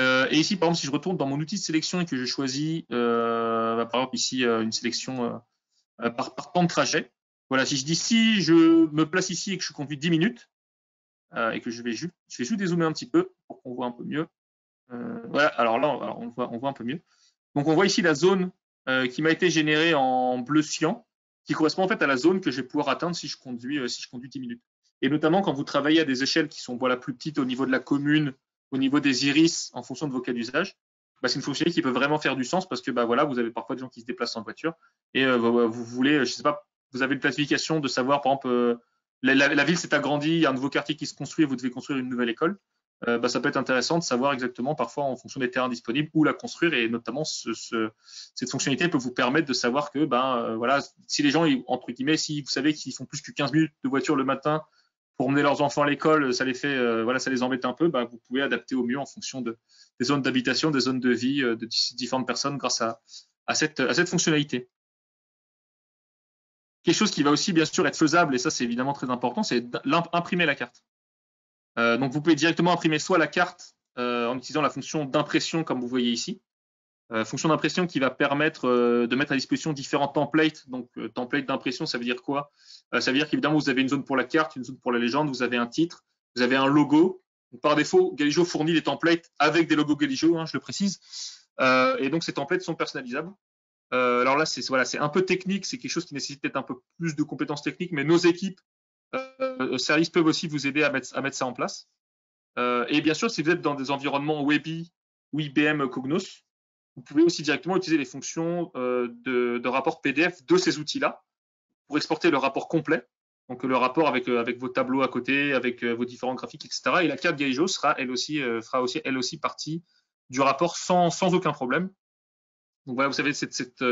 Euh, et ici, par exemple, si je retourne dans mon outil de sélection et que je choisis, bah, par exemple ici une sélection par, temps de trajet. Voilà, si je dis si je me place ici et que je conduis 10 minutes et que je vais juste, je vais juste dézoomer un petit peu pour qu'on voit un peu mieux. voilà, alors là, on voit, on voit un peu mieux. Donc on voit ici la zone qui m'a été générée en bleu cyan qui correspond en fait à la zone que je vais pouvoir atteindre si je conduis, euh, si je conduis 10 minutes. Et notamment quand vous travaillez à des échelles qui sont voilà, plus petites au niveau de la commune, au niveau des iris, en fonction de vos cas d'usage, bah, c'est une fonctionnalité qui peut vraiment faire du sens parce que bah, voilà, vous avez parfois des gens qui se déplacent en voiture et euh, vous voulez, je sais pas, vous avez une classification de savoir, par exemple, euh, la, ville s'est agrandie, il y a un nouveau quartier qui se construit, vous devez construire une nouvelle école. Euh, bah, ça peut être intéressant de savoir exactement parfois en fonction des terrains disponibles où la construire et notamment ce, ce, cette fonctionnalité peut vous permettre de savoir que ben voilà si les gens entre guillemets si vous savez qu'ils font plus que 15 minutes de voiture le matin pour emmener leurs enfants à l'école ça les fait euh, voilà ça les embête un peu ben, vous pouvez adapter au mieux en fonction de, des zones d'habitation des zones de vie de différentes personnes grâce à, à, cette, à cette fonctionnalité quelque chose qui va aussi bien sûr être faisable et ça c'est évidemment très important c'est d'imprimer la carte euh, donc, vous pouvez directement imprimer soit la carte euh, en utilisant la fonction d'impression comme vous voyez ici. Euh, fonction d'impression qui va permettre de mettre à disposition différents templates. Donc, template d'impression, ça veut dire quoi? Ça veut dire qu'évidemment, vous avez une zone pour la carte, une zone pour la légende, vous avez un titre, vous avez un logo. par défaut, Galijo fournit les templates avec des logos Galijo, hein, je le précise. et donc, ces templates sont personnalisables. alors là, c'est voilà, un peu technique, c'est quelque chose qui nécessite peut-être un peu plus de compétences techniques, mais nos équipes euh, services peuvent aussi vous aider à mettre, à mettre ça en place. Euh, et bien sûr, si vous êtes dans des environnements Webi ou IBM Cognos, vous pouvez aussi directement utiliser les fonctions de, de rapport PDF de ces outils-là pour exporter le rapport complet donc le rapport avec, euh, avec vos tableaux à côté, avec euh, vos différents graphiques, etc. Et la carte Galijo sera elle aussi, euh, fera aussi, elle aussi partie du rapport sans, sans aucun problème. Donc voilà, vous savez, cette, cette,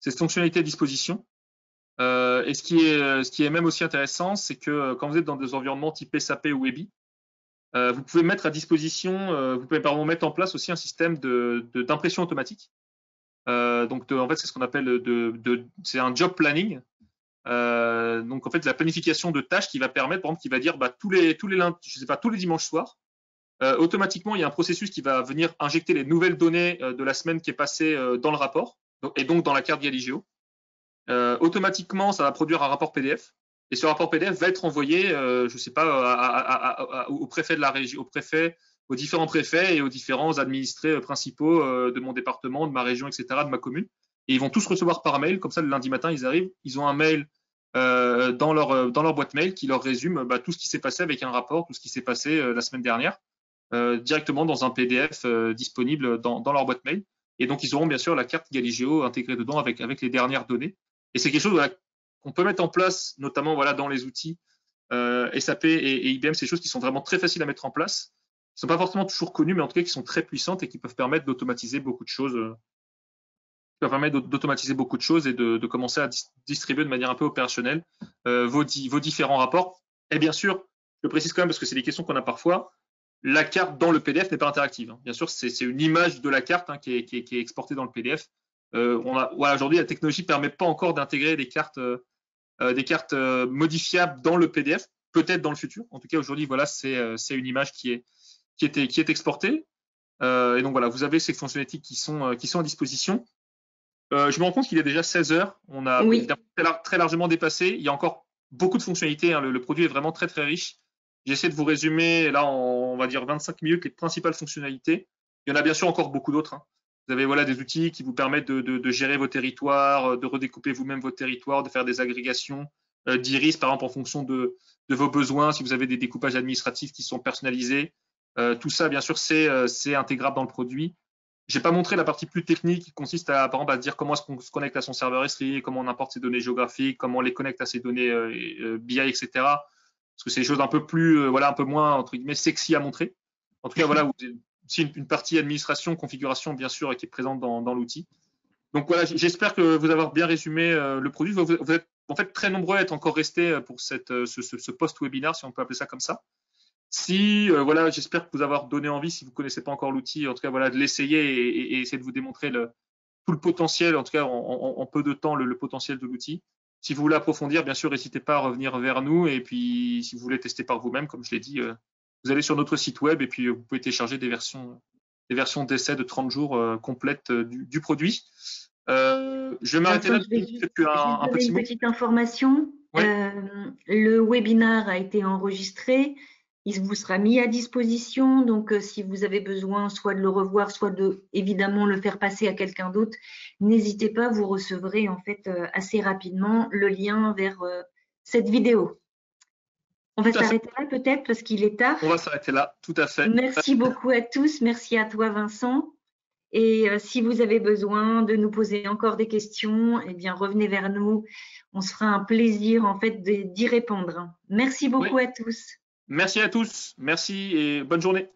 cette fonctionnalité à disposition. Euh, et ce qui, est, ce qui est même aussi intéressant, c'est que quand vous êtes dans des environnements type SAP ou Webi, euh, vous pouvez mettre à disposition, euh, vous pouvez mettre en place aussi un système d'impression automatique. donc en fait, c'est ce qu'on appelle un job planning. Euh, donc en fait la planification de tâches qui va permettre, par exemple, qui va dire bah, tous les pas tous les dimanches soirs, euh, automatiquement il y a un processus qui va venir injecter les nouvelles données euh, de la semaine qui est passée dans le rapport et donc dans la carte Galigio. automatiquement ça va produire un rapport PDF et ce rapport PDF va être envoyé, je sais pas, au préfet de la région, au préfet, aux différents préfets et aux différents administrés principaux de mon département, de ma région, etc., de ma commune. Et ils vont tous recevoir par mail, comme ça le lundi matin, ils arrivent, ils ont un mail euh, dans, leur, euh, dans leur boîte mail qui leur résume bah, tout ce qui s'est passé avec un rapport, tout ce qui s'est passé euh, la semaine dernière, directement dans un PDF disponible dans, dans, leur boîte mail. Et donc, ils auront bien sûr la carte Galigeo intégrée dedans avec, avec les dernières données. Et c'est quelque chose qu'on peut mettre en place, notamment voilà, dans les outils SAP et, IBM, c'est des choses qui sont vraiment très faciles à mettre en place, qui sont pas forcément toujours connues, mais en tout cas qui sont très puissantes et qui peuvent permettre d'automatiser beaucoup de choses va permettre d'automatiser beaucoup de choses et de, commencer à distribuer de manière un peu opérationnelle euh, vos, différents rapports. Et bien sûr, je précise quand même parce que c'est des questions qu'on a parfois, la carte dans le PDF n'est pas interactive. Hein. Bien sûr, c'est une image de la carte hein, qui, est, exportée dans le PDF. Euh, Aujourd'hui, la technologie ne permet pas encore d'intégrer des cartes, euh, des cartes modifiables dans le PDF, peut-être dans le futur. En tout cas, aujourd'hui, voilà, c'est une image qui est, qui, était, qui est exportée. et donc voilà, vous avez ces fonctionnalités qui sont, qui sont à disposition. Euh, je me rends compte qu'il est déjà 16 heures. On a très, largement dépassé. Il y a encore beaucoup de fonctionnalités. Hein. Le, produit est vraiment très très riche. J'essaie de vous résumer là en on va dire 25 minutes les principales fonctionnalités. Il y en a bien sûr encore beaucoup d'autres. Hein. Vous avez voilà des outils qui vous permettent de, gérer vos territoires, euh, de redécouper vous-même vos territoires, de faire des agrégations euh, d'iris par exemple en fonction de, vos besoins. Si vous avez des découpages administratifs qui sont personnalisés, tout ça bien sûr c'est intégrable dans le produit. J'ai pas montré la partie plus technique qui consiste à, par exemple, à dire comment est-ce qu'on se connecte à son serveur S3, comment on importe ses données géographiques, comment on les connecte à ses données euh, euh, BI, etc. Parce que c'est des choses un peu plus, euh, voilà, un peu moins entre guillemets sexy à montrer. En tout cas, voilà, c'est une, partie administration, configuration, bien sûr, qui est présente dans, l'outil. Donc voilà, j'espère que vous avez bien résumé le produit. Vous, êtes en fait très nombreux à être encore restés pour cette, ce, post-webinar, si on peut appeler ça comme ça. Si euh, voilà, j'espère vous avoir donné envie, si vous connaissez pas encore l'outil, en tout cas voilà, de l'essayer et, essayer de vous démontrer tout le potentiel, en tout cas en, peu de temps, le, potentiel de l'outil. Si vous voulez approfondir, bien sûr, n'hésitez pas à revenir vers nous. Et puis, si vous voulez tester par vous-même, comme je l'ai dit, euh, vous allez sur notre site web et puis euh, vous pouvez télécharger des versions, des versions d'essai de 30 jours complètes du, produit. je vais m'arrêter là. Un, un petit une petite information. le webinaire a été enregistré il vous sera mis à disposition. Donc, euh, si vous avez besoin soit de le revoir, soit de évidemment le faire passer à quelqu'un d'autre, n'hésitez pas, vous recevrez en fait euh, assez rapidement le lien vers euh, cette vidéo. On va s'arrêter là peut-être parce qu'il est tard. On va s'arrêter là, tout à fait. Merci beaucoup à tous. Merci à toi, Vincent. Et si vous avez besoin de nous poser encore des questions, eh bien, revenez vers nous. On se fera un plaisir, en fait, d'y répondre. Merci beaucoup à tous. Merci à tous, merci et bonne journée.